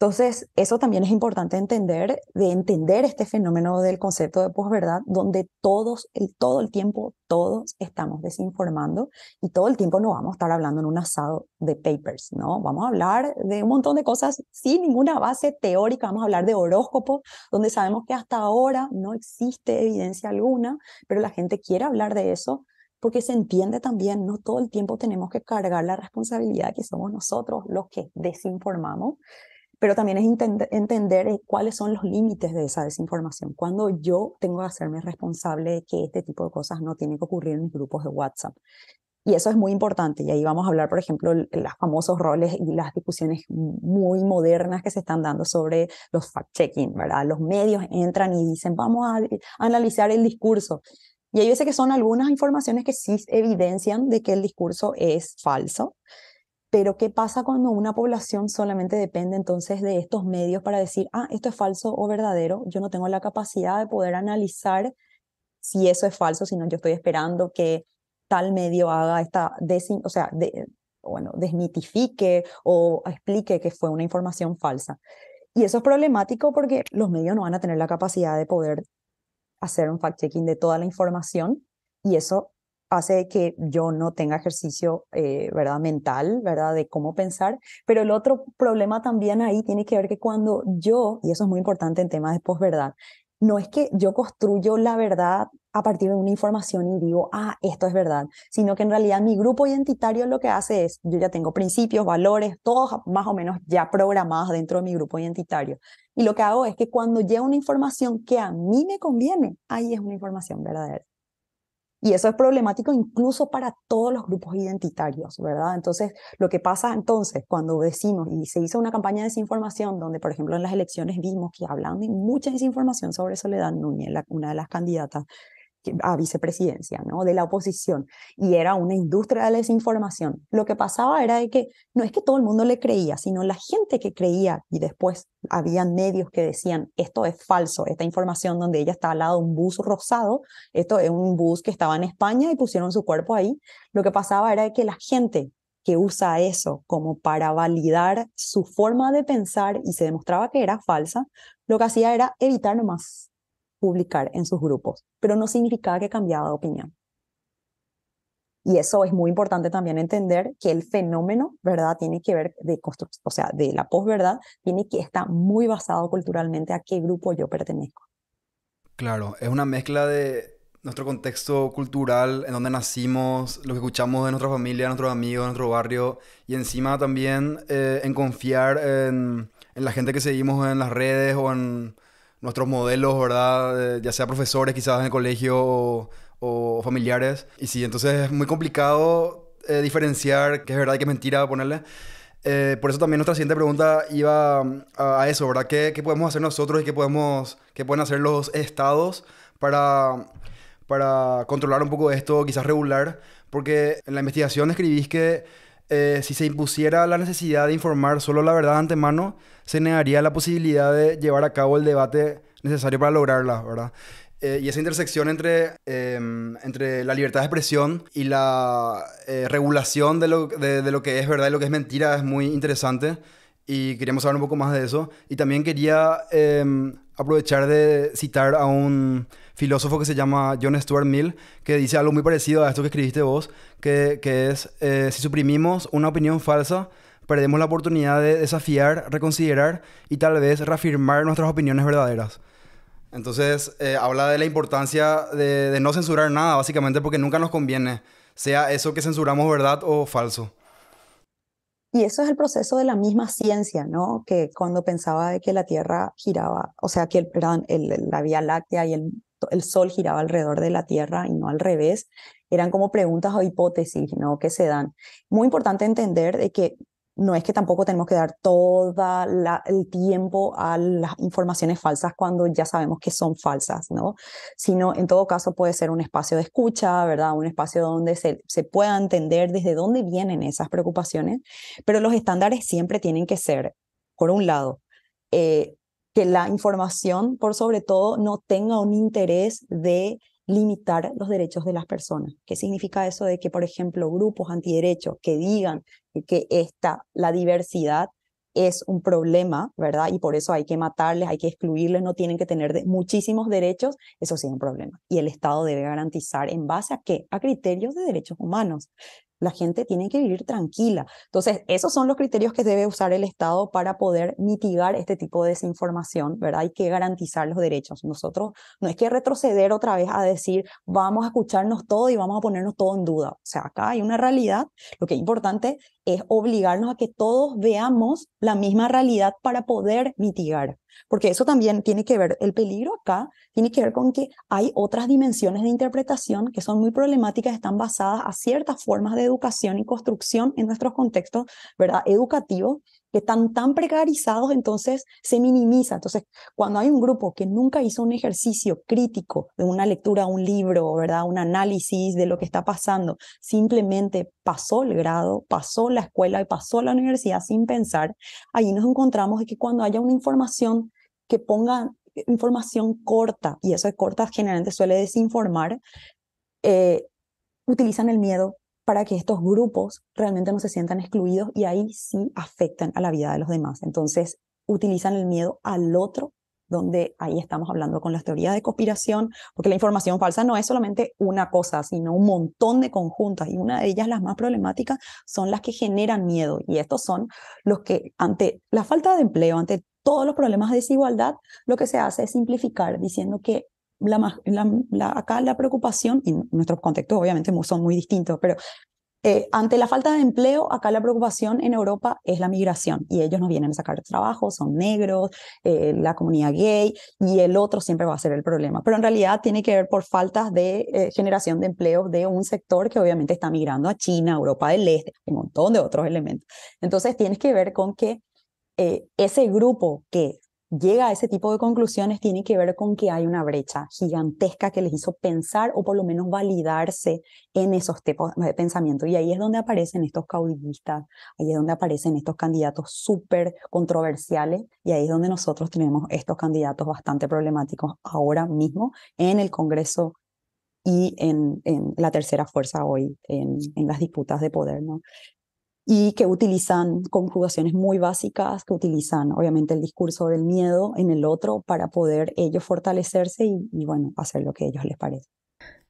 Entonces, eso también es importante entender, de entender este fenómeno del concepto de posverdad, donde todos, el, todo el tiempo, todos estamos desinformando y todo el tiempo no vamos a estar hablando en un asado de papers, ¿no? Vamos a hablar de un montón de cosas sin ninguna base teórica, vamos a hablar de horóscopos, donde sabemos que hasta ahora no existe evidencia alguna, pero la gente quiere hablar de eso porque se entiende también, no todo el tiempo tenemos que cargar la responsabilidad que somos nosotros los que desinformamos pero también es entender cuáles son los límites de esa desinformación. Cuando yo tengo que hacerme responsable de que este tipo de cosas no tienen que ocurrir en grupos de WhatsApp. Y eso es muy importante. Y ahí vamos a hablar, por ejemplo, los famosos roles y las discusiones muy modernas que se están dando sobre los fact-checking, ¿verdad? Los medios entran y dicen, vamos a analizar el discurso. Y hay veces que son algunas informaciones que sí evidencian de que el discurso es falso, pero ¿qué pasa cuando una población solamente depende entonces de estos medios para decir, ah, esto es falso o verdadero? Yo no tengo la capacidad de poder analizar si eso es falso, sino yo estoy esperando que tal medio haga esta, o sea, bueno, desmitifique o explique que fue una información falsa. Y eso es problemático porque los medios no van a tener la capacidad de poder hacer un fact-checking de toda la información y eso hace que yo no tenga ejercicio, eh, ¿verdad? Mental, ¿verdad? De cómo pensar. Pero el otro problema también ahí tiene que ver que cuando yo, y eso es muy importante en temas de posverdad, no es que yo construyo la verdad a partir de una información y digo, ah, esto es verdad, sino que en realidad mi grupo identitario lo que hace es, yo ya tengo principios, valores, todos más o menos ya programados dentro de mi grupo identitario. Y lo que hago es que cuando llega una información que a mí me conviene, ahí es una información verdadera. Y eso es problemático incluso para todos los grupos identitarios, ¿verdad? Entonces, lo que pasa entonces cuando decimos, y se hizo una campaña de desinformación, donde, por ejemplo, en las elecciones vimos que hablaban de mucha desinformación sobre Soledad Núñez, una de las candidatas a vicepresidencia, ¿no? De la oposición. Y era una industria de la desinformación. Lo que pasaba era de que no es que todo el mundo le creía, sino la gente que creía y después habían medios que decían, esto es falso, esta información donde ella está al lado de un bus rosado, esto es un bus que estaba en España y pusieron su cuerpo ahí. Lo que pasaba era que la gente que usa eso como para validar su forma de pensar y se demostraba que era falsa, lo que hacía era evitar nomás publicar en sus grupos, pero no significaba que cambiaba de opinión. Y eso es muy importante también entender que el fenómeno, ¿verdad? Tiene que ver de construcción, o sea, de la posverdad, tiene que estar muy basado culturalmente a qué grupo yo pertenezco. Claro, es una mezcla de nuestro contexto cultural, en donde nacimos, lo que escuchamos de nuestra familia, de nuestros amigos, de nuestro barrio, y encima también eh, en confiar en, en la gente que seguimos en las redes o en nuestros modelos, ¿verdad? ya sea profesores quizás en el colegio o, familiares. Y sí, entonces es muy complicado eh, diferenciar qué es verdad y qué es mentira ponerle. Eh, por eso también nuestra siguiente pregunta iba a, eso, ¿verdad? ¿Qué, ¿Qué, podemos hacer nosotros y qué, podemos, qué pueden hacer los estados para, para controlar un poco esto, quizás regular? Porque en la investigación escribís que eh, si se impusiera la necesidad de informar solo la verdad de antemano, se negaría la posibilidad de llevar a cabo el debate necesario para lograrla, ¿verdad? Eh, y esa intersección entre, em, entre la libertad de expresión y la eh, regulación de lo, de, lo que es verdad y lo que es mentira es muy interesante y queríamos saber un poco más de eso. Y también quería em, aprovechar de citar a un filósofo que se llama John Stuart Mill, que dice algo muy parecido a esto que escribiste vos, que, que es, eh, si suprimimos una opinión falsa, perdemos la oportunidad de desafiar, reconsiderar y tal vez reafirmar nuestras opiniones verdaderas. Entonces, eh, habla de la importancia de, de no censurar nada, básicamente porque nunca nos conviene, sea eso que censuramos verdad o falso. Y eso es el proceso de la misma ciencia, ¿no? Que cuando pensaba de que la Tierra giraba, o sea, que el, la Vía Láctea y el, el, Sol giraba alrededor de la Tierra y no al revés, eran como preguntas o hipótesis, ¿no? Que se dan. Muy importante entender de que no es que tampoco tenemos que dar todo el tiempo a las informaciones falsas cuando ya sabemos que son falsas, ¿no? Sino en todo caso puede ser un espacio de escucha, ¿verdad? Un espacio donde se, se pueda entender desde dónde vienen esas preocupaciones, pero los estándares siempre tienen que ser, por un lado, eh, que la información, por sobre todo, no tenga un interés de limitar los derechos de las personas. ¿Qué significa eso de que, por ejemplo, grupos antiderechos que digan que esta, la diversidad es un problema, ¿verdad? Y por eso hay que matarles, hay que excluirles, no tienen que tener muchísimos derechos, eso sí es un problema. Y el Estado debe garantizar en base a qué? A criterios de derechos humanos la gente tiene que vivir tranquila. Entonces, esos son los criterios que debe usar el Estado para poder mitigar este tipo de desinformación, ¿verdad? Hay que garantizar los derechos. Nosotros no es que retroceder otra vez a decir, vamos a escucharnos todo y vamos a ponernos todo en duda. O sea, acá hay una realidad. Lo que es importante es obligarnos a que todos veamos la misma realidad para poder mitigar. Porque eso también tiene que ver, el peligro acá tiene que ver con que hay otras dimensiones de interpretación que son muy problemáticas, están basadas a ciertas formas de educación y construcción en nuestros contextos, ¿verdad? Educativos que están tan precarizados, entonces se minimiza. Entonces, cuando hay un grupo que nunca hizo un ejercicio crítico de una lectura, un libro, ¿verdad? Un análisis de lo que está pasando, simplemente pasó el grado, pasó la escuela y pasó la universidad sin pensar, ahí nos encontramos que cuando haya una información que ponga información corta, y eso de corta generalmente suele desinformar, eh, utilizan el miedo, para que estos grupos realmente no se sientan excluidos y ahí sí afectan a la vida de los demás. Entonces, utilizan el miedo al otro, donde ahí estamos hablando con las teorías de conspiración, porque la información falsa no es solamente una cosa, sino un montón de conjuntas y una de ellas, las más problemáticas, son las que generan miedo y estos son los que ante la falta de empleo, ante todos los problemas de desigualdad, lo que se hace es simplificar diciendo que la, acá la preocupación, y nuestros contextos obviamente son muy distintos, pero eh, ante la falta de empleo, acá la preocupación en Europa es la migración y ellos nos vienen a sacar trabajo, son negros, eh, la comunidad gay y el otro siempre va a ser el problema. Pero en realidad tiene que ver por faltas de eh, generación de empleo de un sector que obviamente está migrando a China, Europa del Este, un montón de otros elementos. Entonces tienes que ver con que ese grupo que llega a ese tipo de conclusiones tiene que ver con que hay una brecha gigantesca que les hizo pensar o por lo menos validarse en esos tipos de pensamiento. Y ahí es donde aparecen estos caudillistas, ahí es donde aparecen estos candidatos súper controversiales y ahí es donde nosotros tenemos estos candidatos bastante problemáticos ahora mismo en el Congreso y en, la tercera fuerza hoy en, en las disputas de poder. ¿no? Y que utilizan conjugaciones muy básicas, que utilizan obviamente el discurso del miedo en el otro para poder ellos fortalecerse y, bueno, hacer lo que a ellos les parece.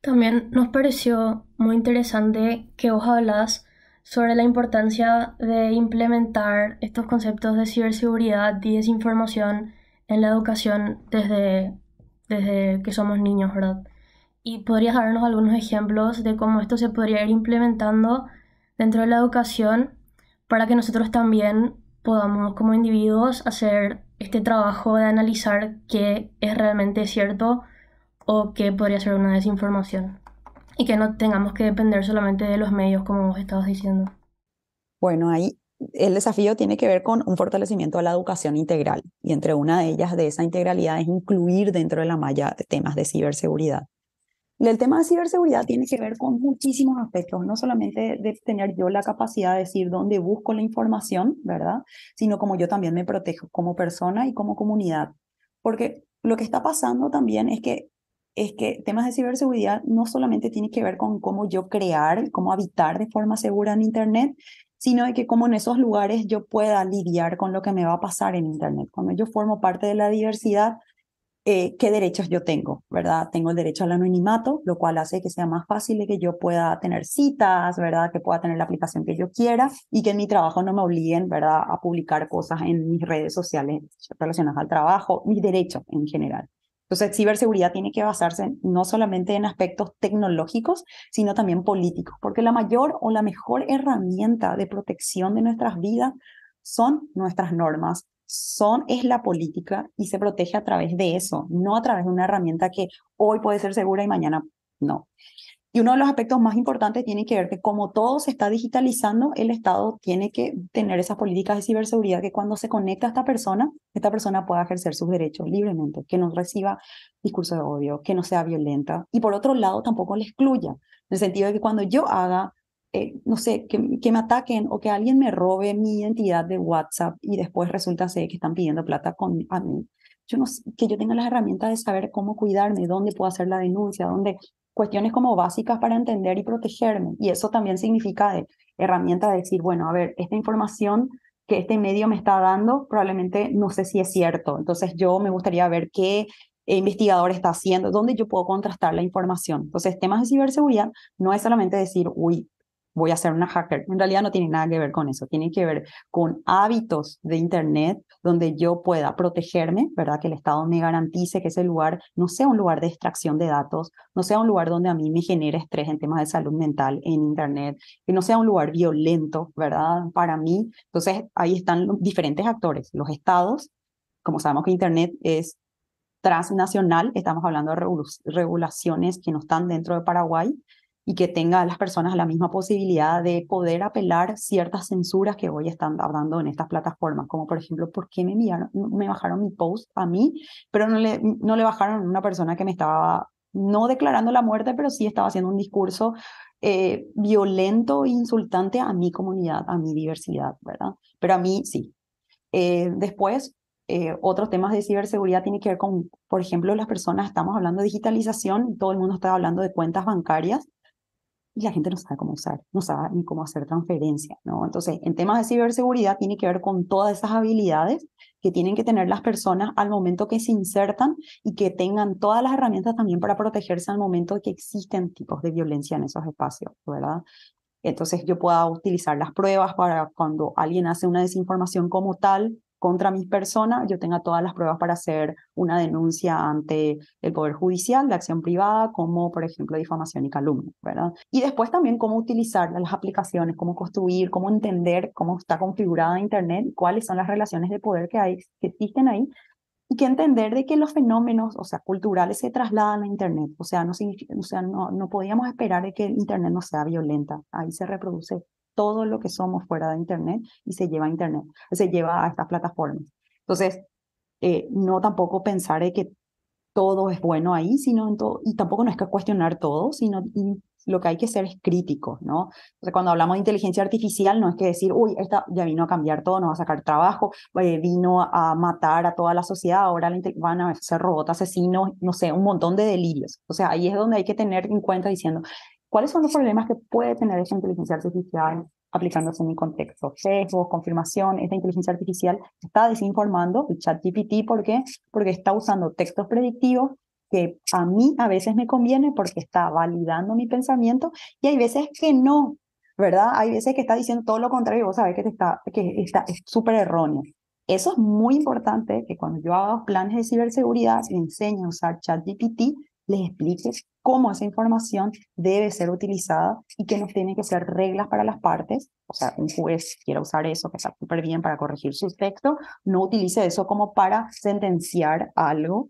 También nos pareció muy interesante que vos hablas sobre la importancia de implementar estos conceptos de ciberseguridad y desinformación en la educación desde, desde que somos niños, ¿verdad? Y podrías darnos algunos ejemplos de cómo esto se podría ir implementando dentro de la educación para que nosotros también podamos como individuos hacer este trabajo de analizar qué es realmente cierto o qué podría ser una desinformación y que no tengamos que depender solamente de los medios como vos estabas diciendo. Bueno, ahí el desafío tiene que ver con un fortalecimiento de la educación integral y entre una de ellas de esa integralidad es incluir dentro de la malla temas de ciberseguridad. El tema de ciberseguridad tiene que ver con muchísimos aspectos, no solamente de tener yo la capacidad de decir dónde busco la información, ¿verdad? Sino como yo también me protejo como persona y como comunidad. Porque lo que está pasando también es que es que temas de ciberseguridad no solamente tiene que ver con cómo yo crear, cómo habitar de forma segura en Internet, sino de que cómo en esos lugares yo pueda lidiar con lo que me va a pasar en Internet. Cuando yo formo parte de la diversidad, eh, qué derechos yo tengo, ¿verdad? Tengo el derecho al anonimato, lo cual hace que sea más fácil que yo pueda tener citas, ¿verdad? Que pueda tener la aplicación que yo quiera y que en mi trabajo no me obliguen, ¿verdad? A publicar cosas en mis redes sociales relacionadas al trabajo, mis derechos en general. Entonces, ciberseguridad tiene que basarse no solamente en aspectos tecnológicos, sino también políticos, porque la mayor o la mejor herramienta de protección de nuestras vidas son nuestras normas, son, es la política y se protege a través de eso, no a través de una herramienta que hoy puede ser segura y mañana no. Y uno de los aspectos más importantes tiene que ver que como todo se está digitalizando, el Estado tiene que tener esas políticas de ciberseguridad que cuando se conecta a esta persona, esta persona pueda ejercer sus derechos libremente, que no reciba discurso de odio, que no sea violenta. Y por otro lado, tampoco le excluya, en el sentido de que cuando yo haga eh, no sé, que, me ataquen o que alguien me robe mi identidad de WhatsApp y después resulta ser que están pidiendo plata con, a mí. Yo no que yo tenga las herramientas de saber cómo cuidarme, dónde puedo hacer la denuncia, dónde cuestiones como básicas para entender y protegerme. Y eso también significa de herramienta de decir, bueno, a ver, esta información que este medio me está dando, probablemente no sé si es cierto. Entonces yo me gustaría ver qué investigador está haciendo, dónde yo puedo contrastar la información. Entonces, temas de ciberseguridad no es solamente decir, uy, voy a ser una hacker. En realidad no tiene nada que ver con eso, tiene que ver con hábitos de Internet donde yo pueda protegerme, ¿verdad? Que el Estado me garantice que ese lugar no sea un lugar de extracción de datos, no sea un lugar donde a mí me genere estrés en temas de salud mental en Internet, que no sea un lugar violento, ¿verdad? Para mí. Entonces, ahí están los diferentes actores, los estados. Como sabemos que Internet es transnacional, estamos hablando de regulaciones que no están dentro de Paraguay, y que tenga a las personas la misma posibilidad de poder apelar ciertas censuras que hoy están dando en estas plataformas, como por ejemplo, ¿por qué me, enviaron, me bajaron mi post a mí, pero no le, no le bajaron a una persona que me estaba no declarando la muerte, pero sí estaba haciendo un discurso eh, violento e insultante a mi comunidad, a mi diversidad, ¿verdad? Pero a mí sí. Eh, después, eh, otros temas de ciberseguridad tienen que ver con, por ejemplo, las personas, estamos hablando de digitalización, todo el mundo está hablando de cuentas bancarias, y la gente no sabe cómo usar, no sabe ni cómo hacer transferencia, ¿no? Entonces, en temas de ciberseguridad tiene que ver con todas esas habilidades que tienen que tener las personas al momento que se insertan y que tengan todas las herramientas también para protegerse al momento que existen tipos de violencia en esos espacios, ¿verdad? Entonces yo pueda utilizar las pruebas para cuando alguien hace una desinformación como tal, contra mis personas, yo tenga todas las pruebas para hacer una denuncia ante el Poder Judicial de acción privada, como por ejemplo difamación y calumnia, ¿verdad? Y después también cómo utilizar las aplicaciones, cómo construir, cómo entender cómo está configurada Internet cuáles son las relaciones de poder que, hay, que existen ahí y que entender de que los fenómenos, o sea, culturales se trasladan a Internet. O sea, no, o sea, no, no podíamos esperar de que Internet no sea violenta. Ahí se reproduce todo lo que somos fuera de Internet y se lleva a Internet, se lleva a estas plataformas. Entonces, eh, no tampoco pensar que todo es bueno ahí, sino en todo, y tampoco no es que cuestionar todo, sino lo que hay que ser es crítico, ¿no? Entonces, cuando hablamos de inteligencia artificial, no es que decir, uy, esta ya vino a cambiar todo, no va a sacar trabajo, eh, vino a matar a toda la sociedad, ahora van a ser robots asesinos, no sé, un montón de delirios. O sea, ahí es donde hay que tener en cuenta diciendo, ¿Cuáles son los problemas que puede tener esa inteligencia artificial aplicándose en mi contexto? Sesgos, confirmación, esta inteligencia artificial está desinformando el chat GPT, ¿por qué? Porque está usando textos predictivos que a mí a veces me conviene porque está validando mi pensamiento y hay veces que no, ¿verdad? Hay veces que está diciendo todo lo contrario, vos sabés que, te está, que está, es súper erróneo. Eso es muy importante que cuando yo haga planes de ciberseguridad y enseñe a usar ChatGPT, les explique cómo esa información debe ser utilizada y que no tienen que ser reglas para las partes. O sea, un juez quiera usar eso, que está súper bien para corregir su texto, no utilice eso como para sentenciar algo,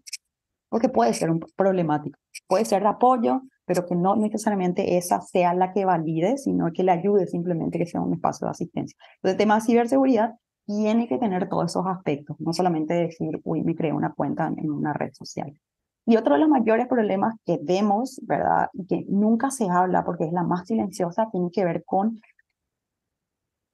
porque puede ser un problemático. Puede ser de apoyo, pero que no necesariamente esa sea la que valide, sino que le ayude simplemente que sea un espacio de asistencia. El tema de ciberseguridad tiene que tener todos esos aspectos, no solamente decir, uy, me creo una cuenta en una red social. Y otro de los mayores problemas que vemos, ¿verdad? Y que nunca se habla porque es la más silenciosa, tiene que ver con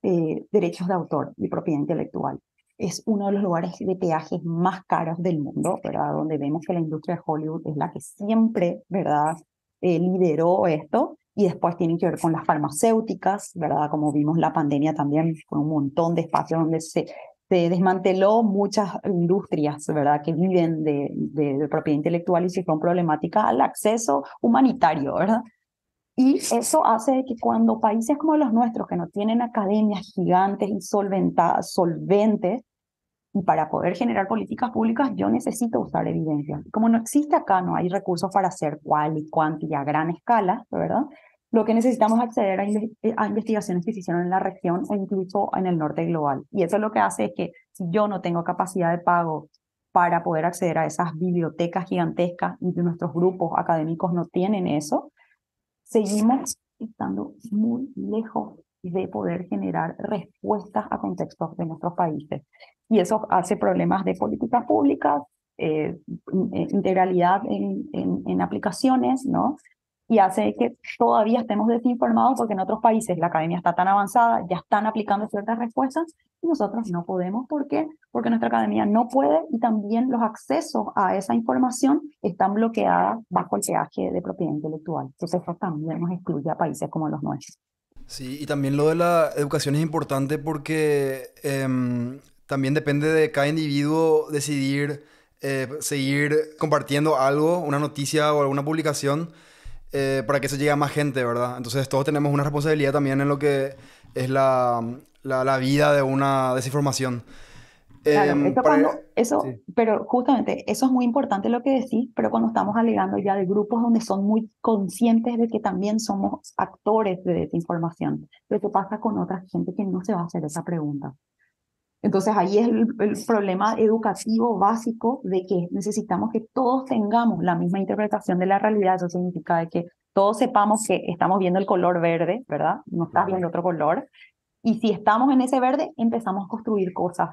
eh, derechos de autor y propiedad intelectual. Es uno de los lugares de peajes más caros del mundo, ¿verdad? Donde vemos que la industria de Hollywood es la que siempre, ¿verdad? Eh, lideró esto. Y después tiene que ver con las farmacéuticas, ¿verdad? Como vimos la pandemia también, con un montón de espacios donde se se desmanteló muchas industrias, ¿verdad?, que viven de, de, propiedad intelectual y se fue problemática al acceso humanitario, ¿verdad? Y eso hace que cuando países como los nuestros, que no tienen academias gigantes y solventes, y para poder generar políticas públicas yo necesito usar evidencia. Como no existe acá, no hay recursos para hacer cual y cuánto y a gran escala, ¿verdad? Lo que necesitamos acceder a, eh, a, investigaciones que se hicieron en la región o incluso en el norte global. Y eso lo que hace es que si yo no tengo capacidad de pago para poder acceder a esas bibliotecas gigantescas y nuestros grupos académicos no tienen eso, seguimos estando muy lejos de poder generar respuestas a contextos de nuestros países. Y eso hace problemas de políticas públicas, eh, integralidad en, en, en, aplicaciones, ¿no? Y hace que todavía estemos desinformados porque en otros países la academia está tan avanzada, ya están aplicando ciertas respuestas y nosotros no podemos. ¿Por qué? Porque nuestra academia no puede y también los accesos a esa información están bloqueados bajo el peaje de propiedad intelectual. Entonces eso también nos excluye a países como los nuestros. Sí, y también lo de la educación es importante porque em, también depende de cada individuo decidir eh, seguir compartiendo algo, una noticia o alguna publicación, eh, para que se llegue a más gente, ¿verdad? Entonces todos tenemos una responsabilidad también en lo que es la, la, vida de una desinformación. Claro, em, cuando, eso pero justamente eso es muy importante lo que decís, pero cuando estamos alegando ya de grupos donde son muy conscientes de que también somos actores de desinformación, pero ¿qué pasa con otra gente que no se va a hacer esa pregunta? Entonces ahí es el, problema educativo básico de que necesitamos que todos tengamos la misma interpretación de la realidad. Eso significa que todos sepamos que estamos viendo el color verde, ¿verdad? No estás viendo otro color. Y si estamos en ese verde, empezamos a construir cosas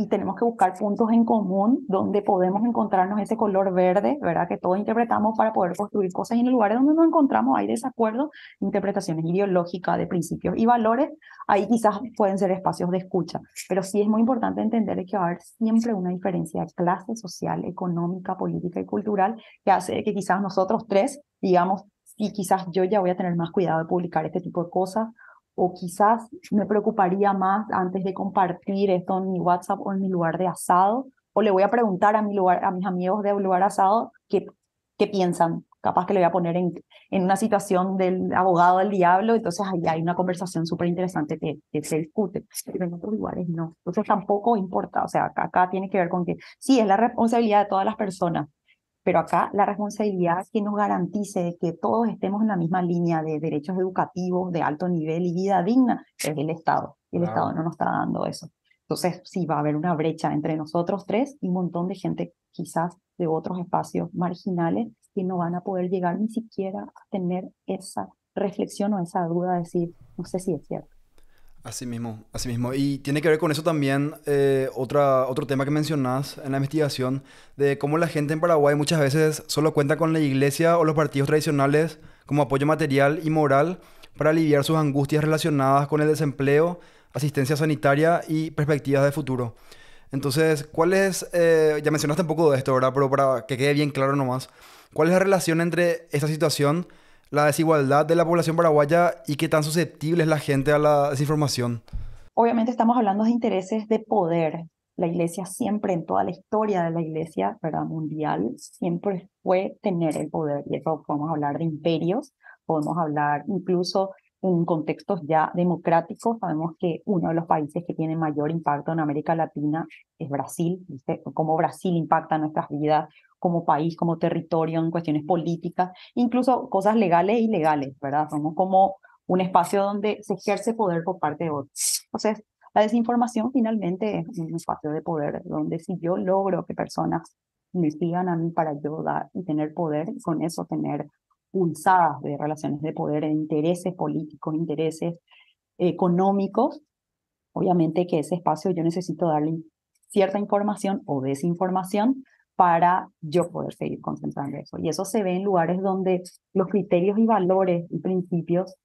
y tenemos que buscar puntos en común donde podemos encontrarnos ese color verde, ¿verdad? Que todos interpretamos para poder construir cosas y en el lugar donde nos encontramos. Hay desacuerdos, interpretaciones ideológicas de principios y valores, ahí quizás pueden ser espacios de escucha, pero sí es muy importante entender que va a haber siempre una diferencia de clase social, económica, política y cultural que hace que quizás nosotros tres digamos, y quizás yo ya voy a tener más cuidado de publicar este tipo de cosas o quizás me preocuparía más antes de compartir esto en mi WhatsApp o en mi lugar de asado, o le voy a preguntar a, mi lugar, a mis amigos de lugar asado qué, qué piensan. Capaz que le voy a poner en, en una situación del abogado del diablo, entonces ahí hay una conversación súper interesante que, que, se discute, en otros lugares. Entonces tampoco importa, o sea, acá tiene que ver con que sí, es la responsabilidad de todas las personas, pero acá la responsabilidad que nos garantice que todos estemos en la misma línea de derechos educativos de alto nivel y vida digna es el Estado. El Estado no nos está dando eso. Entonces, sí, va a haber una brecha entre nosotros tres y un montón de gente quizás de otros espacios marginales que no van a poder llegar ni siquiera a tener esa reflexión o esa duda de decir, no sé si es cierto. Así mismo, así mismo. Y tiene que ver con eso también eh, otro tema que mencionás en la investigación, de cómo la gente en Paraguay muchas veces solo cuenta con la iglesia o los partidos tradicionales como apoyo material y moral para aliviar sus angustias relacionadas con el desempleo, asistencia sanitaria y perspectivas de futuro. Entonces, ¿cuál es, eh, ya mencionaste un poco de esto, ¿verdad? Pero para que quede bien claro nomás, ¿cuál es la relación entre esta situación la desigualdad de la población paraguaya y qué tan susceptible es la gente a la desinformación? Obviamente estamos hablando de intereses de poder. La iglesia siempre, en toda la historia de la iglesia ¿verdad? mundial, siempre fue tener el poder. Y eso podemos hablar de imperios, podemos hablar incluso en contextos ya democráticos. Sabemos que uno de los países que tiene mayor impacto en América Latina es Brasil. ¿viste? Cómo Brasil impacta nuestras vidas como país, como territorio, en cuestiones políticas, incluso cosas legales e ilegales, ¿verdad? Somos como un espacio donde se ejerce poder por parte de otros. Entonces, la desinformación finalmente es un espacio de poder, donde si yo logro que personas me sigan a mí para yo dar y tener poder, y con eso tener pulsadas de relaciones de poder, de intereses políticos, intereses económicos, obviamente que ese espacio yo necesito darle cierta información o desinformación para yo poder seguir concentrando eso. Y eso se ve en lugares donde los criterios y valores y principios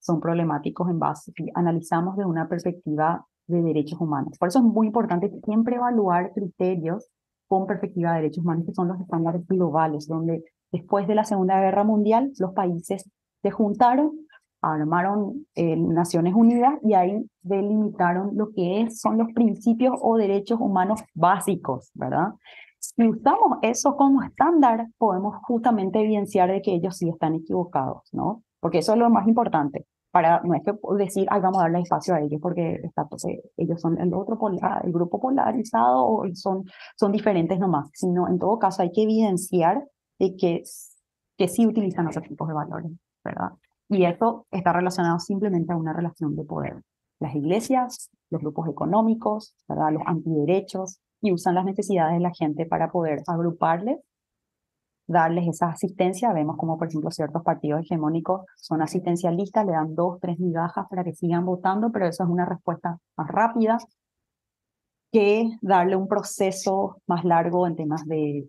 son problemáticos en base, y analizamos de una perspectiva de derechos humanos. Por eso es muy importante siempre evaluar criterios con perspectiva de derechos humanos, que son los estándares globales, donde después de la Segunda Guerra Mundial los países se juntaron, armaron eh, Naciones Unidas y ahí delimitaron lo que es, son los principios o derechos humanos básicos, ¿verdad? Si usamos eso como estándar, podemos justamente evidenciar de que ellos sí están equivocados, ¿no? Porque eso es lo más importante. Para, no es que decir, ay, vamos a darle espacio a ellos porque está, eh, ellos son el otro polar, el grupo polarizado o son, son diferentes nomás, sino en todo caso hay que evidenciar de que, que sí utilizan otros tipos de valores, ¿verdad? Y eso está relacionado simplemente a una relación de poder. Las iglesias, los grupos económicos, ¿verdad? los antiderechos, y usan las necesidades de la gente para poder agruparles, darles esa asistencia. Vemos como, por ejemplo, ciertos partidos hegemónicos son asistencialistas, le dan dos, tres migajas para que sigan votando, pero eso es una respuesta más rápida que darle un proceso más largo en temas de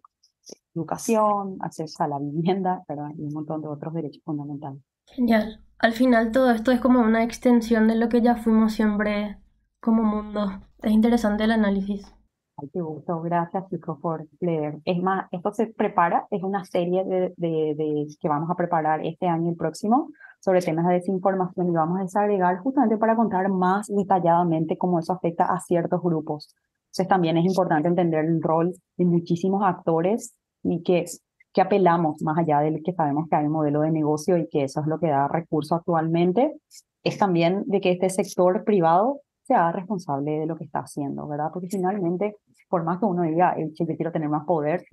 educación, acceso a la vivienda, ¿verdad? y un montón de otros derechos fundamentales. Genial. Al final todo esto es como una extensión de lo que ya fuimos siempre como mundo. Es interesante el análisis. Ay, qué gusto, gracias chicos por leer. Es más, esto se prepara, es una serie de, de, de, que vamos a preparar este año y el próximo sobre temas de desinformación y vamos a desagregar justamente para contar más detalladamente cómo eso afecta a ciertos grupos. Entonces también es importante entender el rol de muchísimos actores y que, que apelamos más allá del que sabemos que hay un modelo de negocio y que eso es lo que da recurso actualmente, es también de que este sector privado se haga responsable de lo que está haciendo, ¿verdad? Porque finalmente, por más que uno diga, yo quiero tener más poder,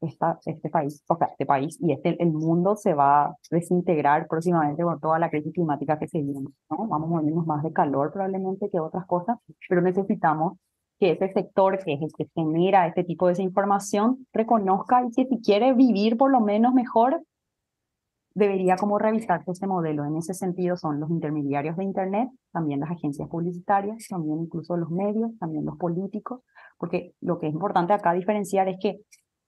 esta, este país, o sea, este país y este, el mundo se va a desintegrar próximamente con toda la crisis climática que se viene, ¿no? Vamos a morirnos más de calor probablemente que otras cosas, pero necesitamos que ese sector que es el que genera este tipo de desinformación reconozca y que si quiere vivir por lo menos mejor, debería como revisarse ese modelo. En ese sentido son los intermediarios de Internet, también las agencias publicitarias, también incluso los medios, también los políticos, porque lo que es importante acá diferenciar es que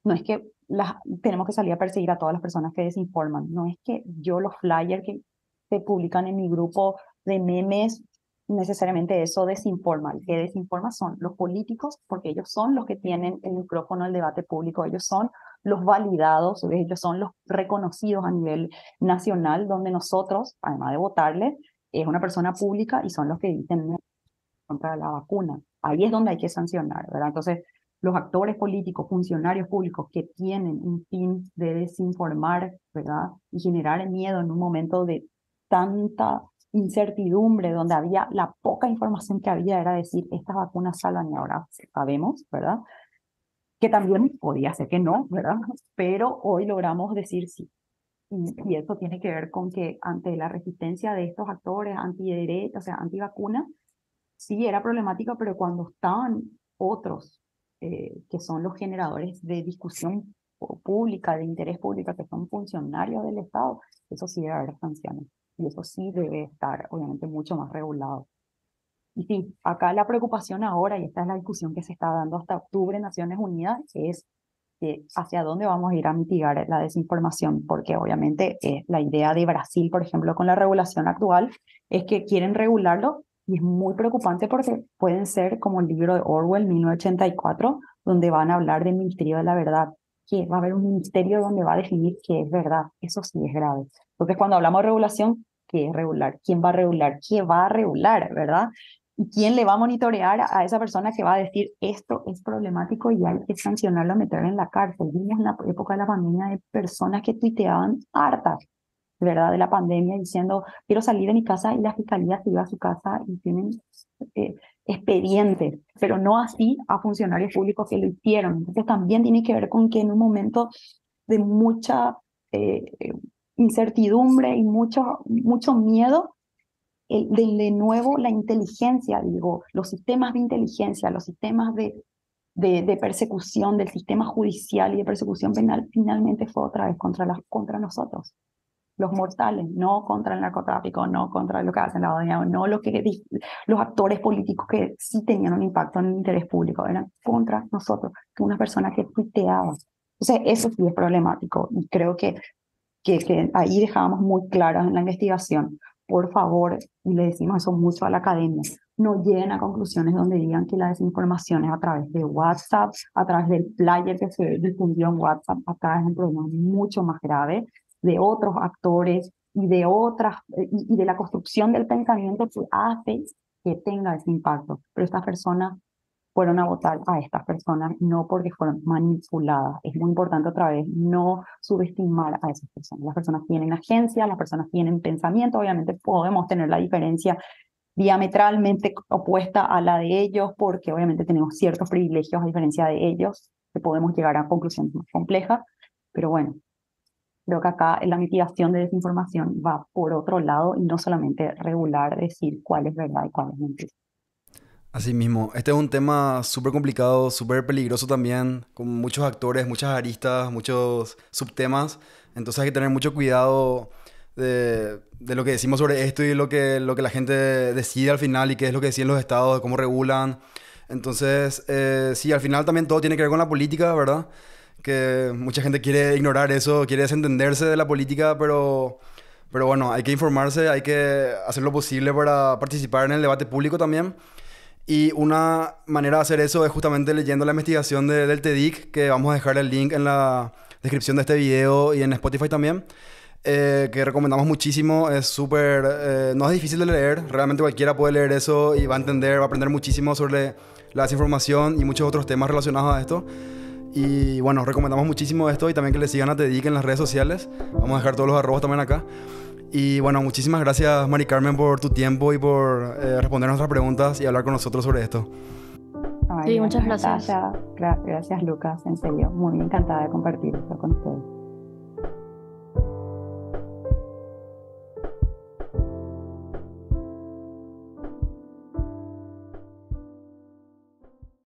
no es que las, tenemos que salir a perseguir a todas las personas que desinforman, no es que yo los flyers que se publican en mi grupo de memes necesariamente eso desinforma. El que desinforma son los políticos, porque ellos son los que tienen el micrófono el debate público, ellos son los validados, ellos son los reconocidos a nivel nacional, donde nosotros, además de votarle, es una persona pública y son los que dicen contra la vacuna. Ahí es donde hay que sancionar, ¿verdad? Entonces, los actores políticos, funcionarios públicos que tienen un fin de desinformar, ¿verdad? Y generar miedo en un momento de tanta incertidumbre, donde había la poca información que había, era decir, estas vacunas salvan y ahora sabemos, ¿verdad? Que también podía ser que no, ¿verdad? Pero hoy logramos decir sí. Y, eso tiene que ver con que ante la resistencia de estos actores antiderecha, o sea, antivacuna, sí era problemática, pero cuando estaban otros, eh, que son los generadores de discusión pública, de interés público, que son funcionarios del Estado, eso sí debe haber sanciones. Y eso sí debe estar, obviamente, mucho más regulado. Y sí, acá la preocupación ahora, y esta es la discusión que se está dando hasta octubre en Naciones Unidas, es hacia dónde vamos a ir a mitigar la desinformación, porque obviamente eh, la idea de Brasil, por ejemplo, con la regulación actual, es que quieren regularlo y es muy preocupante porque pueden ser como el libro de Orwell, 1984, donde van a hablar del Ministerio de la Verdad, que va a haber un ministerio donde va a definir qué es verdad. Eso sí es grave. Entonces, cuando hablamos de regulación, ¿qué es regular? ¿Quién va a regular? ¿Qué va a regular? ¿Verdad? ¿Y quién le va a monitorear a esa persona que va a decir esto es problemático y hay que sancionarlo, meterlo en la cárcel? Vimos en la época de la pandemia de personas que tuiteaban hartas, ¿verdad? De la pandemia diciendo, quiero salir de mi casa y la fiscalía se iba a su casa y tienen eh, expedientes, pero no así a funcionarios públicos que lo hicieron. Entonces también tiene que ver con que en un momento de mucha eh, incertidumbre y mucho, mucho miedo, de, nuevo la inteligencia, digo, los sistemas de inteligencia, los sistemas de, de, persecución del sistema judicial y de persecución penal, finalmente fue otra vez contra, las, contra nosotros, los mortales, no contra el narcotráfico, no contra lo que hacen la dinero, no lo que, los actores políticos que sí tenían un impacto en el interés público, eran contra nosotros, que una persona que tuiteaba. Entonces, eso sí es problemático y creo que, que, que ahí dejábamos muy claros en la investigación por favor, y le decimos eso mucho a la academia, no lleguen a conclusiones donde digan que la desinformación es a través de WhatsApp, a través del player que se difundió en WhatsApp. Acá es un problema mucho más grave de otros actores y de otras, y, de la construcción del pensamiento que hace que tenga ese impacto. Pero estas personas fueron a votar a estas personas, no porque fueron manipuladas. Es muy importante otra vez no subestimar a esas personas. Las personas tienen agencia, las personas tienen pensamiento, obviamente podemos tener la diferencia diametralmente opuesta a la de ellos, porque obviamente tenemos ciertos privilegios a diferencia de ellos, que podemos llegar a conclusiones más complejas, pero bueno, creo que acá la mitigación de desinformación va por otro lado y no solamente regular, decir cuál es verdad y cuál es mentira. Así mismo, este es un tema súper complicado, súper peligroso también, con muchos actores, muchas aristas, muchos subtemas. Entonces hay que tener mucho cuidado de, de, lo que decimos sobre esto y lo que, lo que la gente decide al final y qué es lo que deciden los estados, cómo regulan. Entonces, eh, sí, al final también todo tiene que ver con la política, ¿verdad? Que mucha gente quiere ignorar eso, quiere desentenderse de la política, pero, pero bueno, hay que informarse, hay que hacer lo posible para participar en el debate público también. Y una manera de hacer eso es justamente leyendo la investigación del TEDIC, que vamos a dejar el link en la descripción de este video y en Spotify también. eh, que recomendamos muchísimo. Es súper, eh, no es difícil de leer, realmente cualquiera puede leer eso y va a entender, va a aprender muchísimo sobre la desinformación y muchos otros temas relacionados a esto. Y bueno, recomendamos muchísimo esto y también que le sigan a Tedic en las redes sociales. Vamos a dejar todos los arrobos también acá. Y bueno, muchísimas gracias Mari Carmen por tu tiempo y por eh, responder nuestras preguntas y hablar con nosotros sobre esto. sí, muchas gracias. Gracias, gracias Lucas, en serio, muy encantada de compartir esto con ustedes.